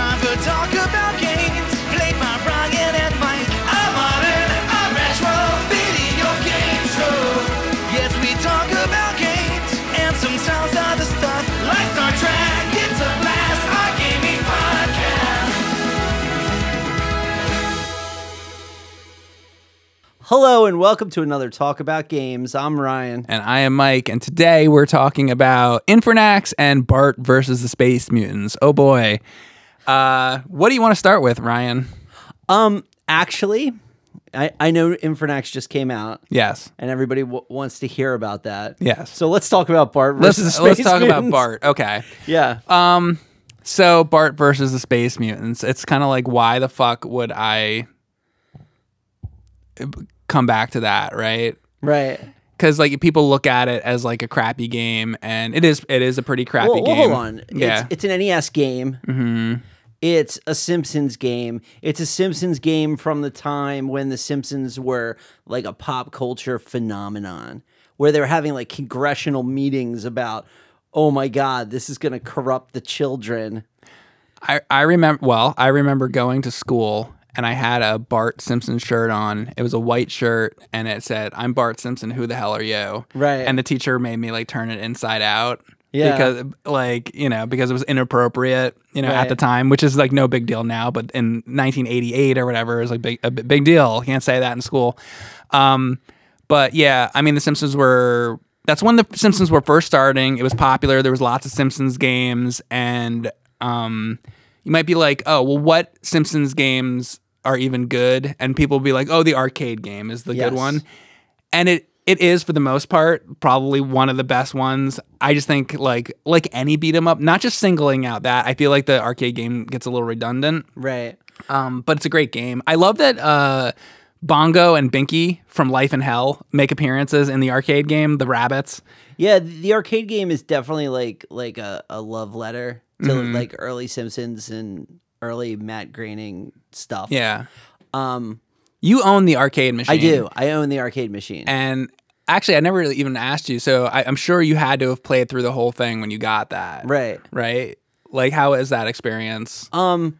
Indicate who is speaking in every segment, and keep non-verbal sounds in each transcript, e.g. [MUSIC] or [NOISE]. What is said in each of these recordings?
Speaker 1: time for talk about games. Played by Ryan and Mike. A modern, a retro video game show. Yes, we talk about games and sometimes other stuff like Star Trek. It's a blast, our gaming podcast.
Speaker 2: Hello and welcome to another Talk About Games. I'm Ryan.
Speaker 3: And I am Mike, and today we're talking about Infernax and Bart versus the Space Mutants. Oh boy. Uh, what do you want to start with, Ryan?
Speaker 2: Um, actually, I, I know Infernax just came out
Speaker 3: Yes.
Speaker 2: and everybody w- wants to hear about that.
Speaker 3: Yes.
Speaker 2: So let's talk about Bart
Speaker 3: Let's,
Speaker 2: versus the
Speaker 3: let's
Speaker 2: Space
Speaker 3: talk about Bart. Okay. [LAUGHS]
Speaker 2: Yeah.
Speaker 3: Um, so Bart versus the Space Mutants. It's kind of like, why the fuck would I come back to that, right?
Speaker 2: right.
Speaker 3: Because like people look at it as like a crappy game, and it is. It is a pretty crappy
Speaker 2: Well,
Speaker 3: game.
Speaker 2: hold on.
Speaker 3: Yeah.
Speaker 2: It's, it's an NES game. Mm-hmm. It's a Simpsons game. It's a Simpsons game from the time when the Simpsons were like a pop culture phenomenon, where they were having like congressional meetings about, oh my God, this is going to corrupt the children.
Speaker 3: I, I remember well, I remember going to school and I had a Bart Simpson shirt on. It was a white shirt and it said, I'm Bart Simpson, who the hell are you?
Speaker 2: Right.
Speaker 3: And the teacher made me like turn it inside out.
Speaker 2: Yeah.
Speaker 3: Because like, you know, because it was inappropriate, you know,
Speaker 2: Right.
Speaker 3: at the time, which is like no big deal now, but in 1988 or whatever, it was like big, a big deal. Can't say that in school. Um, but yeah, I mean, The Simpsons were. That's when The Simpsons were first starting. It was popular. There was lots of Simpsons games, and um, you might be like, "Oh, well, what Simpsons games are even good?" And people will be like, "Oh, the arcade game is the
Speaker 2: Yes.
Speaker 3: good one," and it it is for the most part probably one of the best ones. I just think like like any beat 'em up, not just singling out that. I feel like the arcade game gets a little redundant.
Speaker 2: Right.
Speaker 3: Um, but it's a great game. I love that uh, Bongo and Binky from Life in Hell make appearances in the arcade game, The Rabbits.
Speaker 2: Yeah, the arcade game is definitely like like a, a love letter to
Speaker 3: Mm-hmm.
Speaker 2: like early Simpsons and early Matt Groening stuff.
Speaker 3: Yeah.
Speaker 2: Um,
Speaker 3: You own the arcade machine.
Speaker 2: I do. I own the arcade machine.
Speaker 3: And actually, I never really even asked you. So I, I'm sure you had to have played through the whole thing when you got that.
Speaker 2: right.
Speaker 3: Right? Like, how is that experience?
Speaker 2: Um,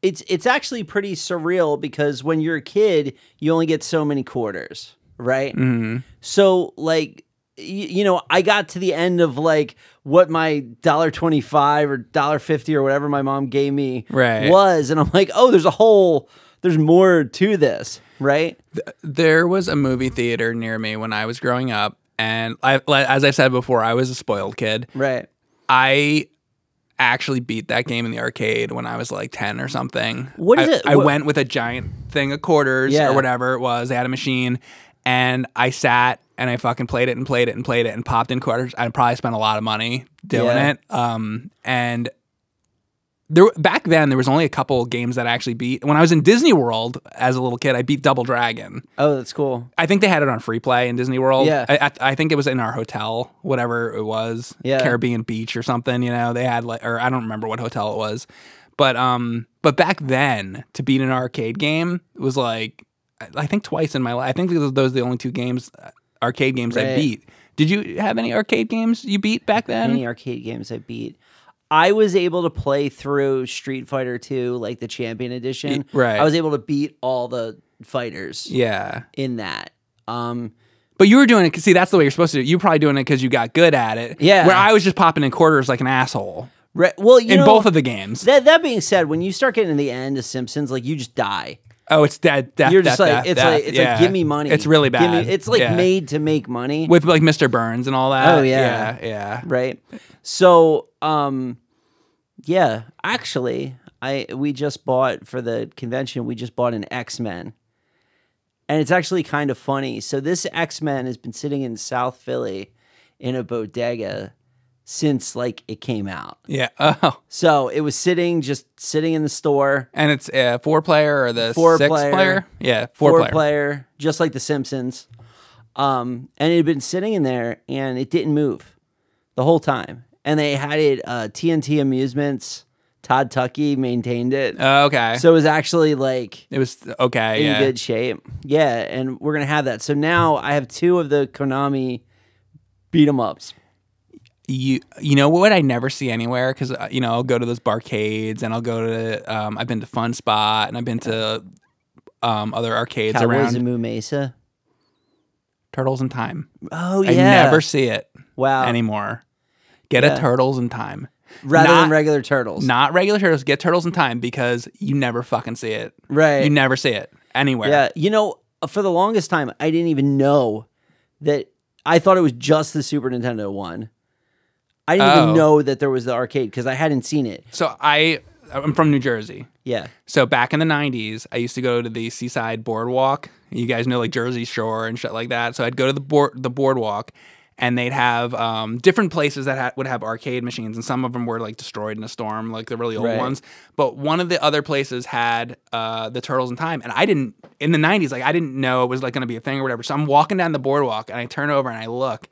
Speaker 2: it's it's actually pretty surreal because when you're a kid, you only get so many quarters, right?
Speaker 3: hmm
Speaker 2: So like, you know, I got to the end of like what my dollar twenty five or dollar fifty or whatever my mom gave me
Speaker 3: Right.
Speaker 2: was, and I'm like, oh, there's a whole, there's more to this, right?
Speaker 3: There was a movie theater near me when I was growing up. And I, as I've said before, I was a spoiled kid.
Speaker 2: Right.
Speaker 3: I actually beat that game in the arcade when I was like 10 or something.
Speaker 2: What is
Speaker 3: I,
Speaker 2: it?
Speaker 3: I
Speaker 2: What-
Speaker 3: went with a giant thing of quarters
Speaker 2: Yeah.
Speaker 3: or whatever it was. They had a machine and I sat and I fucking played it and played it and played it and popped in quarters. I probably spent a lot of money doing
Speaker 2: Yeah.
Speaker 3: it. Um, and there back then there was only a couple games that I actually beat. When I was in Disney World as a little kid, I beat Double Dragon.
Speaker 2: Oh, that's cool.
Speaker 3: I think they had it on free play in Disney World.
Speaker 2: Yeah.
Speaker 3: I, I, I think it was in our hotel, whatever it was,
Speaker 2: Yeah.
Speaker 3: Caribbean Beach or something. You know, they had like, or I don't remember what hotel it was, but um, but back then to beat an arcade game was like, I- think twice in my life. I think those those are the only two games, arcade games I beat. Did you have any arcade games you beat back then?
Speaker 2: Any arcade games I beat. I was able to play through Street Fighter 2, like the Champion Edition.
Speaker 3: right.
Speaker 2: I was able to beat all the fighters
Speaker 3: yeah,
Speaker 2: in that. Um,
Speaker 3: but you were doing it. See, that's the way you're supposed to do. it. You're probably doing it because you got good at it.
Speaker 2: Yeah.
Speaker 3: Where I was just popping in quarters like an asshole
Speaker 2: re- well, you
Speaker 3: in
Speaker 2: know,
Speaker 3: both of the games.
Speaker 2: that that being said, when you start getting to the end of Simpsons, like you just die.
Speaker 3: Oh, it's dead. Death,
Speaker 2: You're just like it's like it's
Speaker 3: Yeah.
Speaker 2: like give me money.
Speaker 3: It's really
Speaker 2: Give me-
Speaker 3: bad.
Speaker 2: it's like
Speaker 3: Yeah.
Speaker 2: made to make money.
Speaker 3: with like Mr. Burns and all that.
Speaker 2: Oh, yeah.
Speaker 3: yeah, yeah.
Speaker 2: right? So, um, yeah, actually, I we just bought for the convention. We just bought an X Men, and it's actually kind of funny. So this X Men has been sitting in South Philly in a bodega since like it came out.
Speaker 3: Yeah. [LAUGHS] Oh,
Speaker 2: So it was sitting just sitting in the store,
Speaker 3: and it's uh, four player or the
Speaker 2: Four
Speaker 3: six
Speaker 2: player.
Speaker 3: player. Yeah, four,
Speaker 2: four
Speaker 3: player.
Speaker 2: player, just like The Simpsons. Um, and it had been sitting in there, and it didn't move the whole time. And they had it uh, TNT Amusements. Todd Tucky maintained it,
Speaker 3: Oh, okay.
Speaker 2: so it was actually like
Speaker 3: it was okay.
Speaker 2: in
Speaker 3: yeah.
Speaker 2: good shape. Yeah, and we're gonna have that. So now I have two of the Konami beat 'em ups.
Speaker 3: You you know what I never see anywhere because you know I'll go to those barcades and I'll go to um, I've been to Fun Spot and I've been to um, other arcades
Speaker 2: Cowboys
Speaker 3: around
Speaker 2: Moo Mesa.
Speaker 3: Turtles in Time.
Speaker 2: Oh yeah.
Speaker 3: I never see it
Speaker 2: Wow.
Speaker 3: anymore. Get
Speaker 2: Yeah.
Speaker 3: a Turtles in Time.
Speaker 2: Rather
Speaker 3: not-
Speaker 2: than regular turtles.
Speaker 3: Not regular turtles. Get turtles in time because you never fucking see it.
Speaker 2: Right.
Speaker 3: You never see it anywhere.
Speaker 2: Yeah, you know, for the longest time, I didn't even know that. I thought it was just the Super Nintendo one. I didn't
Speaker 3: Oh.
Speaker 2: even know that there was the arcade because I hadn't seen it.
Speaker 3: So I I'm from New Jersey.
Speaker 2: Yeah,
Speaker 3: So back in the '90s, I used to go to the Seaside Boardwalk. You guys know like Jersey Shore and shit like that. So I'd go to the board the boardwalk, and they'd have um, different places that ha- would have arcade machines, and some of them were like destroyed in a storm, like the really old
Speaker 2: Right.
Speaker 3: ones. But one of the other places had uh, the Turtles in Time, and I didn't in the '90s. Like I didn't know it was like going to be a thing or whatever. So I'm walking down the boardwalk, and I turn over and I look,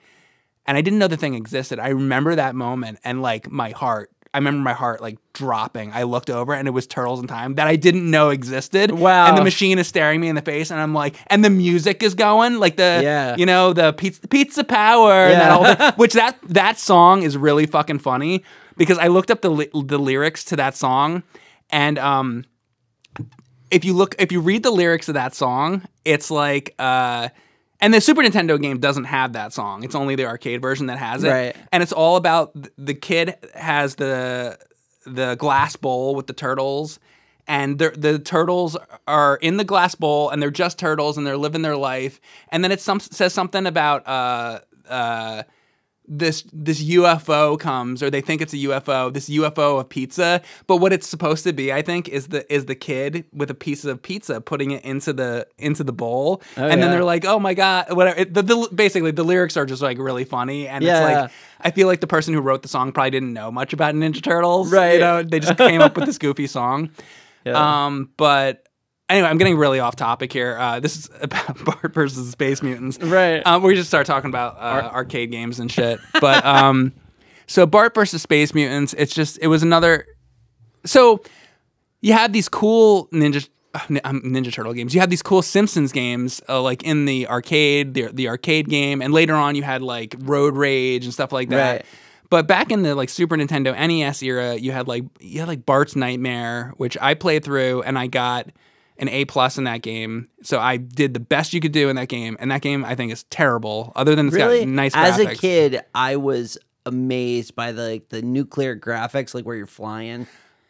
Speaker 3: and I didn't know the thing existed. I remember that moment, and like my heart. I remember my heart like dropping. I looked over and it was Turtles in Time that I didn't know existed.
Speaker 2: Wow.
Speaker 3: And the machine is staring me in the face, and I'm like, and the music is going, like the,
Speaker 2: Yeah.
Speaker 3: you know, the pizza, pizza power, and that
Speaker 2: Yeah.
Speaker 3: whole [LAUGHS] which that that song is really fucking funny because I looked up the li- the lyrics to that song, and um, if you look, if you read the lyrics of that song, it's like, uh, and the Super Nintendo game doesn't have that song. It's only the arcade version that has it,
Speaker 2: Right.
Speaker 3: and it's all about the kid has the the glass bowl with the turtles and the the turtles are in the glass bowl and they're just turtles and they're living their life and then it some, says something about uh uh this this UFO comes or they think it's a UFO this UFO of pizza but what it's supposed to be I think is the is the kid with a piece of pizza putting it into the into the bowl and then they're like oh my god whatever it, the, the, basically the lyrics are just like really funny and
Speaker 2: Yeah.
Speaker 3: it's like I feel like the person who wrote the song probably didn't know much about Ninja Turtles.
Speaker 2: Right.
Speaker 3: You know, they just came up with this goofy song. [LAUGHS]
Speaker 2: Yeah.
Speaker 3: Um, but anyway, I'm getting really off topic here. Uh, this is [LAUGHS] about Bart versus Space Mutants.
Speaker 2: Right.
Speaker 3: Um, we just start talking about uh, arcade games and shit. But um, [LAUGHS] so Bart versus Space Mutants, it's just it was another. So you have these cool ninja uh, um, Ninja Turtle games. You had these cool Simpsons games, uh, like in the arcade, the the arcade game, and later on you had like Road Rage and stuff like that.
Speaker 2: Right.
Speaker 3: But back in the like Super Nintendo NES era, you had like you had like Bart's Nightmare, which I played through, and I got an A plus in that game. So I did the best you could do in that game, and that game I think is terrible. Other than it's
Speaker 2: really,
Speaker 3: got nice
Speaker 2: as
Speaker 3: graphics.
Speaker 2: a kid, I was amazed by the like the nuclear graphics, like where you're flying.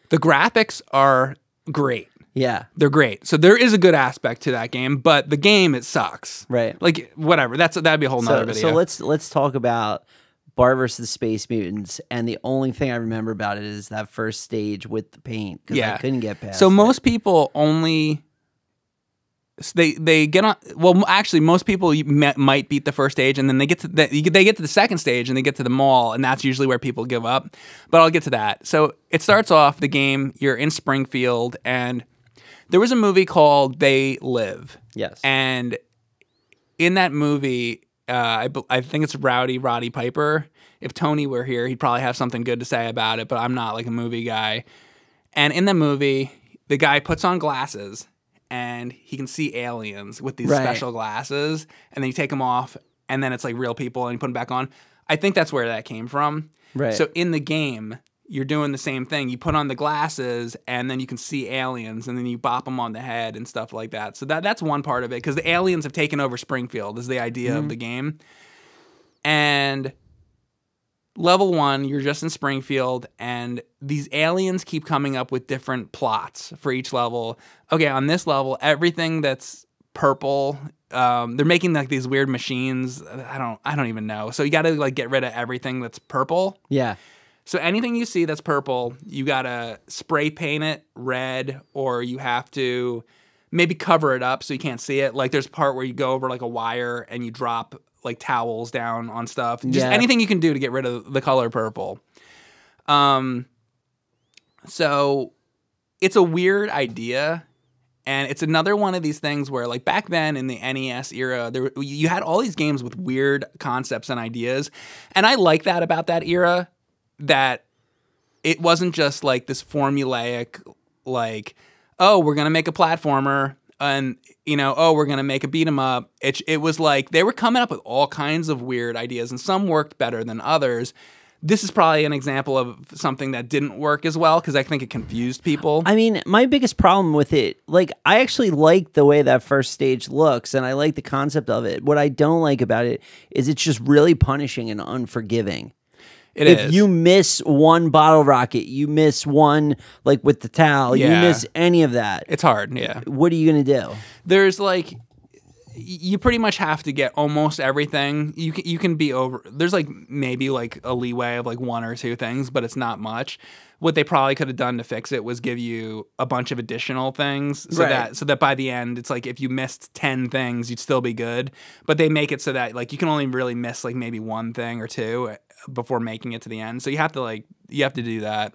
Speaker 3: the graphics are great.
Speaker 2: Yeah,
Speaker 3: They're great. So there is a good aspect to that game, but the game it sucks.
Speaker 2: Right.
Speaker 3: Like whatever. That's that'd be a whole nother
Speaker 2: so,
Speaker 3: video.
Speaker 2: so let's let's talk about Bart versus the Space Mutants, and the only thing I remember about it is that first stage with the paint because
Speaker 3: yeah.
Speaker 2: I couldn't get past.
Speaker 3: So
Speaker 2: it.
Speaker 3: most people only they they get on. Well, actually, most people might beat the first stage, and then they get to the, they get to the second stage, and they get to the mall, and that's usually where people give up. But I'll get to that. So it starts off the game. You're in Springfield, and there was a movie called They Live.
Speaker 2: yes,
Speaker 3: And in that movie, uh, I, I think it's Rowdy Roddy Piper. If Tony were here, he'd probably have something good to say about it, but I'm not like a movie guy. And in the movie, the guy puts on glasses and he can see aliens with these
Speaker 2: Right.
Speaker 3: special glasses. And then you take them off, and then it's like real people, and you put them back on. I think that's where that came from.
Speaker 2: Right.
Speaker 3: So in the game, you're doing the same thing. You put on the glasses, and then you can see aliens, and then you bop them on the head and stuff like that. So that that's one part of it because the aliens have taken over Springfield. Is the idea of the game, and level one, you're just in Springfield, and these aliens keep coming up with different plots for each level. Okay, on this level, everything that's purple, um, they're making like these weird machines. I don't, I don't even know. So you got to like get rid of everything that's purple.
Speaker 2: yeah,
Speaker 3: So anything you see that's purple, you gotta spray paint it red, or you have to maybe cover it up so you can't see it. Like there's a part where you go over like a wire and you drop like towels down on stuff. Just
Speaker 2: Yeah.
Speaker 3: anything you can do to get rid of the color purple. Um, so it's a weird idea. And it's another one of these things where, like back then in the NES era, there you had all these games with weird concepts and ideas, and I like that about that era. That it wasn't just like this formulaic, like, oh, we're gonna make a platformer, and you know, oh, we're gonna make a beat 'em up. It it was like they were coming up with all kinds of weird ideas, and some worked better than others. this is probably an example of something that didn't work as well because I think it confused people.
Speaker 2: I mean, my biggest problem with it, like, I actually like the way that first stage looks and I like the concept of it. What I don't like about it is it's just really punishing and unforgiving.
Speaker 3: It
Speaker 2: if
Speaker 3: is.
Speaker 2: you miss one bottle rocket, you miss one, like with the towel, you miss any of that.
Speaker 3: it's hard, yeah.
Speaker 2: What are you going to do?
Speaker 3: there's like you pretty much have to get almost everything. You can you can be over. There's like maybe like a leeway of like one or two things, but it's not much. What they probably could have done to fix it was give you a bunch of additional things, so
Speaker 2: Right.
Speaker 3: that so that by the end it's like if you missed ten things, you'd still be good. But they make it so that like you can only really miss like maybe one thing or two before making it to the end. So you have to like you have to do that.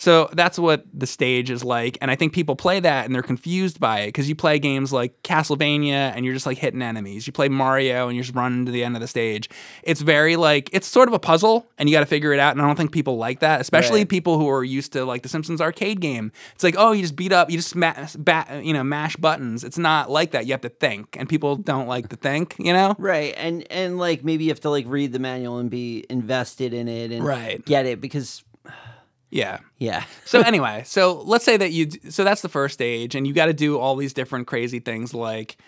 Speaker 3: So that's what the stage is like. And I think people play that and they're confused by it because you play games like Castlevania and you're just like hitting enemies. You play Mario and you're just running to the end of the stage. It's very like, it's sort of a puzzle and you got to figure it out. And I don't think people like that, especially
Speaker 2: Right.
Speaker 3: people who are used to like the Simpsons arcade game. It's like, oh, you just beat up, you just smash, bat, you know, mash buttons. It's not like that. You have to think. And people don't like to think, you know?
Speaker 2: Right. And and like maybe you have to like read the manual and be invested in it and
Speaker 3: Right.
Speaker 2: get it because
Speaker 3: Yeah.
Speaker 2: yeah.
Speaker 3: So [LAUGHS] anyway, so let's say that you d- so that's the first stage and you got to do all these different crazy things like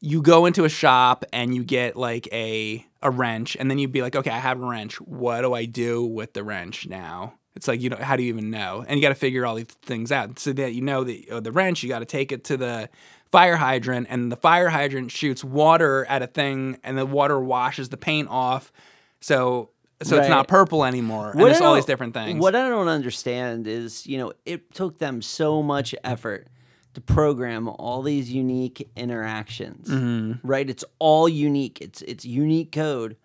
Speaker 3: you go into a shop and you get like a a wrench and then you'd be like, "Okay, I have a wrench. What do I do with the wrench now?" It's like you know, how do you even know? And you got to figure all these things out so that you know that oh, the wrench you got to take it to the fire hydrant and the fire hydrant shoots water at a thing and the water washes the paint off. So so it's not purple anymore. And
Speaker 2: What
Speaker 3: there's
Speaker 2: I
Speaker 3: all these different things.
Speaker 2: What I don't understand is, you know, it took them so much effort to program all these unique interactions.
Speaker 3: Mm-hmm.
Speaker 2: Right? It's all unique. It's it's unique code,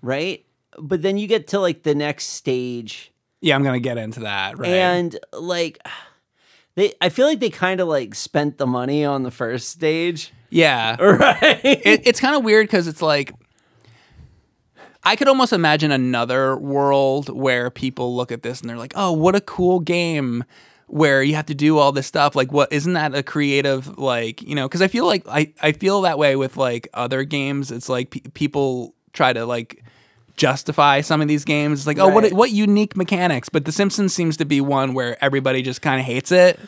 Speaker 2: right? But then you get to like the next stage
Speaker 3: Yeah, I'm gonna get into that. Right.
Speaker 2: and like [SIGHS] they I feel like they kind of like spent the money on the first stage.
Speaker 3: yeah, [LAUGHS]
Speaker 2: Right?
Speaker 3: it, it's kind of weird because it's like I could almost imagine another world where people look at this and they're like, "Oh, what a cool game." Where you have to do all this stuff, like what isn't that a creative, like you know? Because I feel like I, I feel that way with like other games. It's like pe- people try to like justify some of these games. It's like, oh, what what unique mechanics? But The Simpsons seems to be one where everybody just kind of hates it.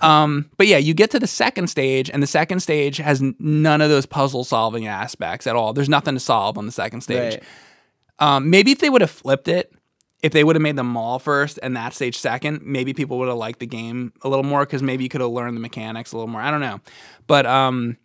Speaker 3: Um, but yeah, you get to the second stage, and the second stage has none of those puzzle solving aspects at all. There's nothing to solve on the second stage.
Speaker 2: Right.
Speaker 3: Um, maybe if they would have flipped it, if they would have made the mall first and that stage second, maybe people would have liked the game a little more because maybe you could have learned the mechanics a little more. I don't know. But um,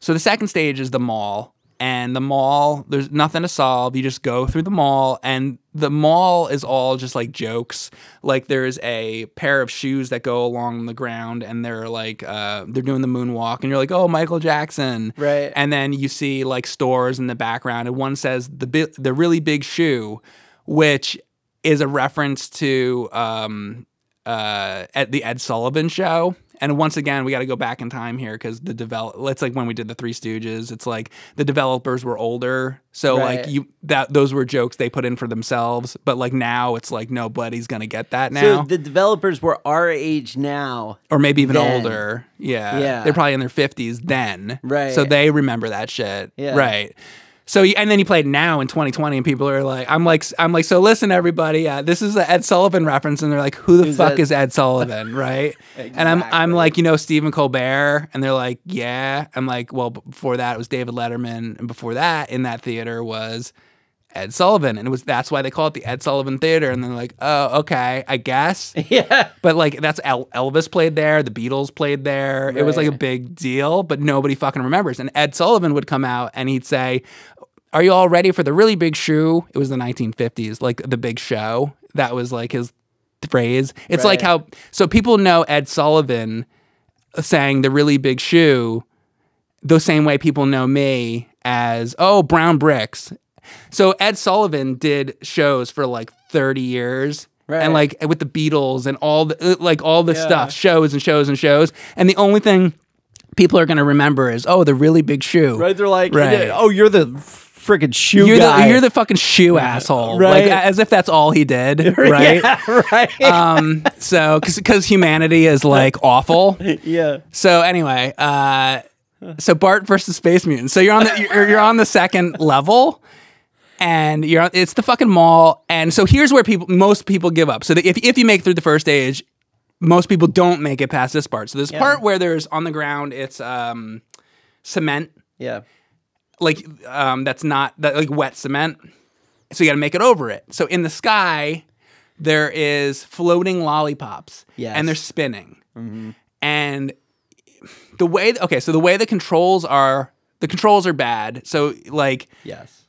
Speaker 3: so the second stage is the mall, and the mall, there's nothing to solve. You just go through the mall, and the mall is all just like jokes. Like there's a pair of shoes that go along the ground, and they're like uh, they're doing the moonwalk, and you're like, oh, Michael Jackson,
Speaker 2: Right.
Speaker 3: And then you see like stores in the background, and one says the bi- the really big shoe, which is a reference to um, uh, at the Ed Sullivan show. And once again, we got to go back in time here because the develop. It's like when we did the Three Stooges. It's like the developers were older, so
Speaker 2: Right.
Speaker 3: like you that those were jokes they put in for themselves. But like now, it's like nobody's gonna get that now,
Speaker 2: So the developers were our age now.
Speaker 3: or maybe even
Speaker 2: then.
Speaker 3: older. Yeah,
Speaker 2: Yeah.
Speaker 3: they're probably in their fifties then,
Speaker 2: Right.
Speaker 3: So they remember that shit,
Speaker 2: Yeah.
Speaker 3: right? So you- and then you played now in 2020, and people are like, "I'm like, I'm like, so listen, everybody, uh, this is the Ed Sullivan reference," and they're like, "Who the
Speaker 2: Who's
Speaker 3: fuck
Speaker 2: Ed-
Speaker 3: is Ed Sullivan?" [LAUGHS] Right? And I'm I'm like, you know, Stephen Colbert, and they're like, "Yeah." I'm like, well, before that it was David Letterman, and before that in that theater was Ed Sullivan, and it was that's why they call it the Ed Sullivan Theater, and they're like, "Oh, okay, I guess." [LAUGHS]
Speaker 2: Yeah.
Speaker 3: But like that's El- Elvis played there, the Beatles played there. It was like a big deal, but nobody fucking remembers. And Ed Sullivan would come out and he'd say, "Are you all ready for the really big shoe?" It was the 1950s, like the big show. That was like his phrase. It's like how so people know Ed Sullivan saying the really big shoe the same way people know me as oh brown bricks. So Ed Sullivan did shows for like 30 years.
Speaker 2: Right.
Speaker 3: And like with the Beatles and all the uh, like all the
Speaker 2: Yeah.
Speaker 3: stuff, shows and shows and shows. And the only thing people are gonna remember is oh the really big shoe.
Speaker 2: Right? They're like,
Speaker 3: Right.
Speaker 2: oh, you're the freaking shoe
Speaker 3: You're
Speaker 2: guy.
Speaker 3: the you're the fucking shoe asshole.
Speaker 2: Right.
Speaker 3: Like as if that's all he did. [LAUGHS] Right.
Speaker 2: Yeah, [LAUGHS] right.
Speaker 3: um so cause, cause humanity is like [LAUGHS] awful.
Speaker 2: yeah.
Speaker 3: So anyway, uh, so Bart versus Space Mutants. So you're on the you're, you're on the second level, and you're on- it's the fucking mall. And so here's where people most people give up. So if if you make it through the first stage, most people don't make it past this part. So this
Speaker 2: Yeah.
Speaker 3: part where there's on the ground, it's um, cement,
Speaker 2: Yeah.
Speaker 3: Like um, that's not that like wet cement. So you got to make it over it. So in the sky, there is floating lollipops,
Speaker 2: Yes.
Speaker 3: and they're spinning. And the way okay, so the way the controls are, the controls are bad. So like
Speaker 2: Yes.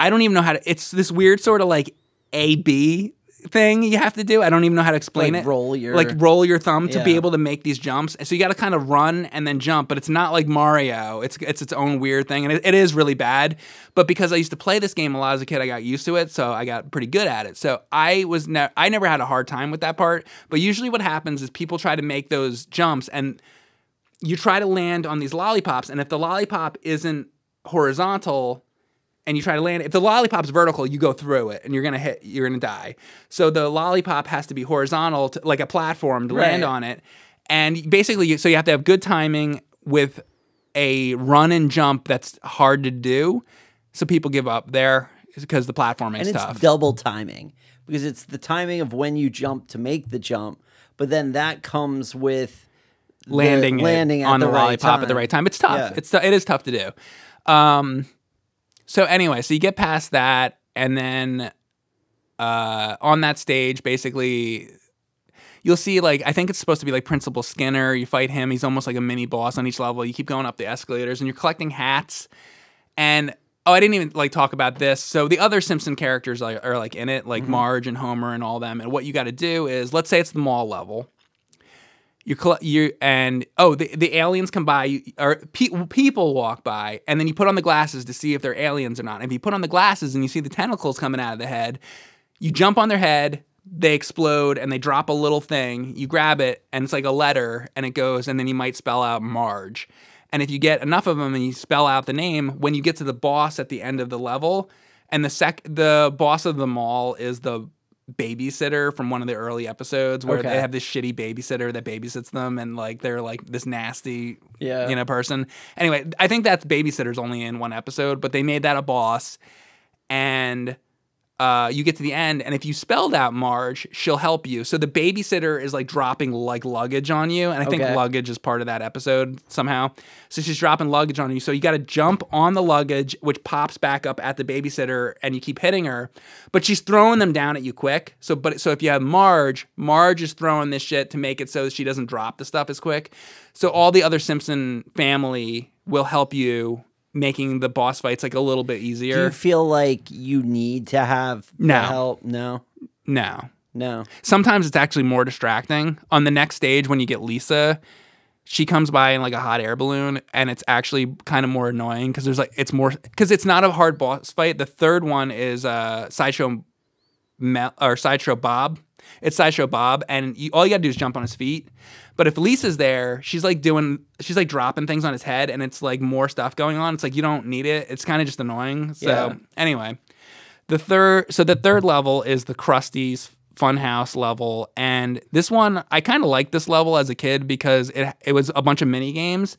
Speaker 3: I don't even know how to. It's this weird sort of like A B thing you have to do. I don't even know how to explain
Speaker 2: Like
Speaker 3: it.
Speaker 2: roll your-
Speaker 3: like roll your thumb to be able to make these jumps. So you got to kind of run and then jump, but it's not like Mario. It's it's its own weird thing, and it, it is really bad. But because I used to play this game a lot as a kid, I got used to it, so I got pretty good at it. So I was ne- I never had a hard time with that part. But usually, what happens is people try to make those jumps and you try to land on these lollipops, and if the lollipop isn't horizontal and you try to land it, if the lollipop's vertical, you go through it and you're gonna hit, you're gonna die. So the lollipop has to be horizontal, to, like a platform, to land on it. And basically, so you have to have good timing with a run and jump that's hard to do. So people give up there because the platform is
Speaker 2: And it's
Speaker 3: tough.
Speaker 2: double timing because it's the timing of when you jump to make the jump, but then that comes with
Speaker 3: landing
Speaker 2: landing
Speaker 3: on the,
Speaker 2: right
Speaker 3: lollipop at the right time. It's tough.
Speaker 2: Yeah.
Speaker 3: It's it is tough to do. Um, so anyway, so you get past that, and then uh, on that stage, basically. You'll see, like, I think it's supposed to be like Principal Skinner. You fight him. He's almost like a mini boss on each level. You keep going up the escalators and you're collecting hats. And oh, I didn't even like talk about this. So the other Simpson characters are, are like in it, like Marge and Homer and all them. And what you got to do is, let's say it's the mall level. You coll- you and oh the, the aliens come by or pe- people walk by and then you put on the glasses to see if they're aliens or not. And if you put on the glasses and you see the tentacles coming out of the head, you jump on their head, they explode and they drop a little thing. You grab it and it's like a letter and it goes and then you might spell out Marge. And if you get enough of them and you spell out the name, when you get to the boss at the end of the level, and the sec the boss of the mall is the babysitter from one of the early episodes where
Speaker 2: Okay.
Speaker 3: they have this shitty babysitter that babysits them and like they're like this nasty
Speaker 2: Yeah.
Speaker 3: you know person. Anyway, I think that's babysitter's only in one episode, but they made that a boss and uh, you get to the end, and if you spelled out Marge, she'll help you. So the babysitter is like dropping like luggage on you, and I think luggage is part of that episode somehow. So she's dropping luggage on you. So you got to jump on the luggage, which pops back up at the babysitter, and you keep hitting her, but she's throwing them down at you quick. So, but so if you have Marge, Marge is throwing this shit to make it so she doesn't drop the stuff as quick. So all the other Simpson family will help you. Making the boss fights like a little bit easier.
Speaker 2: Do you feel like you need to have
Speaker 3: No.
Speaker 2: help? No.
Speaker 3: no,
Speaker 2: No.
Speaker 3: sometimes it's actually more distracting. On the next stage, when you get Lisa, she comes by in like a hot air balloon, and it's actually kind of more annoying because there's like it's more because it's not a hard boss fight. The third one is uh, sideshow Mel, or sideshow Bob. It's sideshow Bob, and you, all you gotta do is jump on his feet. But if Lisa's there, she's like doing, she's like dropping things on his head, and it's like more stuff going on. It's like you don't need it. It's kind of just annoying. So
Speaker 2: Yeah.
Speaker 3: anyway, the third, so the third level is the Krusty's Funhouse level, and this one I kind of liked this level as a kid because it it was a bunch of mini games,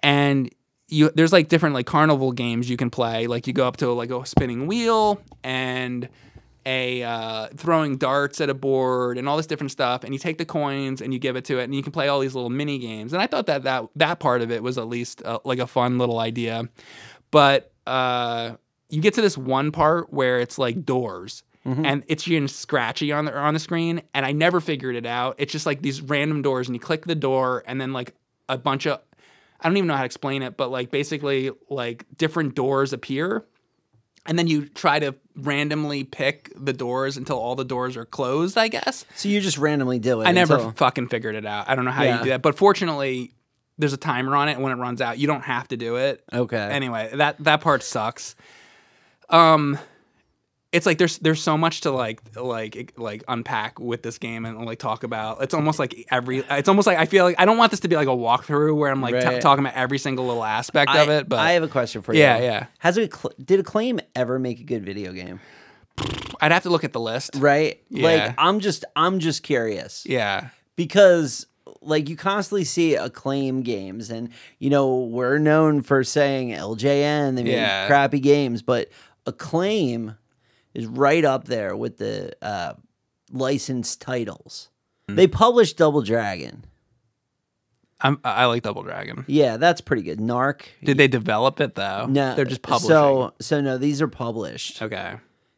Speaker 3: and you there's like different like carnival games you can play. Like you go up to like a spinning wheel and a uh, throwing darts at a board and all this different stuff, and you take the coins and you give it to it, and you can play all these little mini games. And I thought that that that part of it was at least uh, like a fun little idea, but uh, you get to this one part where it's like doors. And it's getting scratchy on the on the screen, and I never figured it out. It's just like these random doors, and you click the door, and then like a bunch of I don't even know how to explain it, but like basically like different doors appear, and then you try to randomly pick the doors until all the doors are closed. I guess
Speaker 2: So you just randomly do it.
Speaker 3: I never
Speaker 2: until-
Speaker 3: fucking figured it out. I don't know how
Speaker 2: Yeah.
Speaker 3: you do that, but fortunately, there's a timer on it, and when it runs out, you don't have to do it.
Speaker 2: Okay.
Speaker 3: Anyway, that that part sucks. Um, it's like there's there's so much to like like like unpack with this game and like talk about. It's almost like every. It's almost like I feel like I don't want this to be like a walkthrough where I'm like t-
Speaker 2: Right.
Speaker 3: talking about every single little aspect
Speaker 2: I,
Speaker 3: of it. But
Speaker 2: I have a question for you.
Speaker 3: Yeah, yeah.
Speaker 2: Has a did Acclaim ever make a good video game?
Speaker 3: I'd have to look at the list.
Speaker 2: Right?
Speaker 3: Yeah.
Speaker 2: Like I'm just I'm just curious.
Speaker 3: Yeah.
Speaker 2: because like you constantly see acclaim games and you know we're known for saying ljn they make
Speaker 3: Yeah.
Speaker 2: crappy games but Acclaim is right up there with the uh, licensed titles.
Speaker 3: Hmm.
Speaker 2: They published Double Dragon.
Speaker 3: I'm, I like Double Dragon.
Speaker 2: Yeah, that's pretty good. Narc.
Speaker 3: Did they develop it though?
Speaker 2: No,
Speaker 3: they're just publishing.
Speaker 2: So, so no, these are published.
Speaker 3: okay.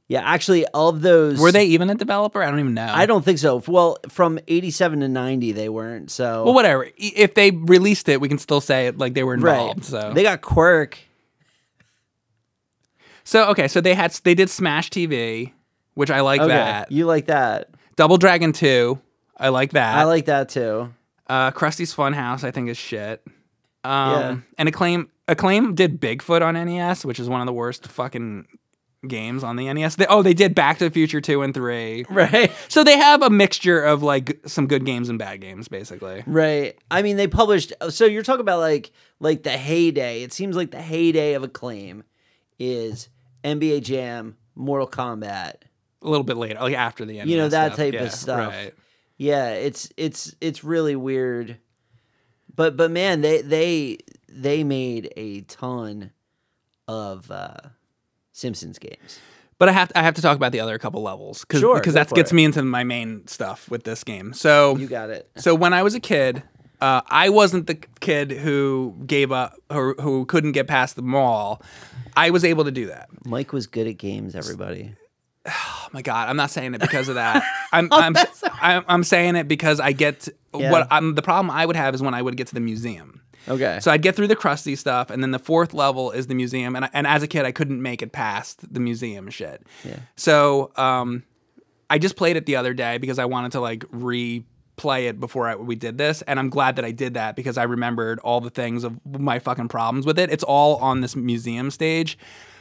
Speaker 2: Yeah, actually, of those,
Speaker 3: Were they even a developer? I don't even know.
Speaker 2: I don't think so. Well, from eighty-seven to ninety, they weren't. So,
Speaker 3: Well, whatever. If they released it, we can still say it like they were
Speaker 2: right?
Speaker 3: involved. So
Speaker 2: They got Quirk.
Speaker 3: So okay, so they had they did Smash TV, which I like
Speaker 2: Okay,
Speaker 3: that.
Speaker 2: you like that?
Speaker 3: Double Dragon Two, I like that.
Speaker 2: I like that too.
Speaker 3: uh, Krusty's Funhouse. I think is shit. Um,
Speaker 2: Yeah.
Speaker 3: and Acclaim Acclaim did Bigfoot on NES, which is one of the worst fucking games on the NES. They, oh, they did Back to the Future two and three. [LAUGHS]
Speaker 2: Right.
Speaker 3: So they have a mixture of like some good games and bad games, basically.
Speaker 2: Right. I mean, they published. So you're talking about like like the heyday. It seems like the heyday of acclaim is NBA Jam, Mortal Kombat.
Speaker 3: A little bit later, like after the NES.
Speaker 2: You know, that
Speaker 3: stuff.
Speaker 2: type of stuff.
Speaker 3: Right.
Speaker 2: Yeah, it's it's it's really weird. But but man, they they they made a ton of uh Simpsons games.
Speaker 3: But I have to, I have to talk about the other couple levels because
Speaker 2: Sure,
Speaker 3: because that gets
Speaker 2: it.
Speaker 3: me into my main stuff with this game. So
Speaker 2: You got it.
Speaker 3: So when I was a kid, uh, I wasn't the kid who gave up or who couldn't get past the mall. I was able to do that.
Speaker 2: Mike was good at games, everybody.
Speaker 3: Oh [SIGHS] my god, I'm not saying it because of that. [LAUGHS] I'm I'm, I'm I'm saying it because I get to,
Speaker 2: Yeah.
Speaker 3: what I'm the problem I would have is when I would get to the museum.
Speaker 2: Okay.
Speaker 3: So I'd get through the Krusty stuff, and then the fourth level is the museum. And I, and as a kid, I couldn't make it past the museum shit.
Speaker 2: Yeah.
Speaker 3: So um, I just played it the other day because I wanted to like replay it before I, we did this, and I'm glad that I did that because I remembered all the things of my fucking problems with it. It's all on this museum stage.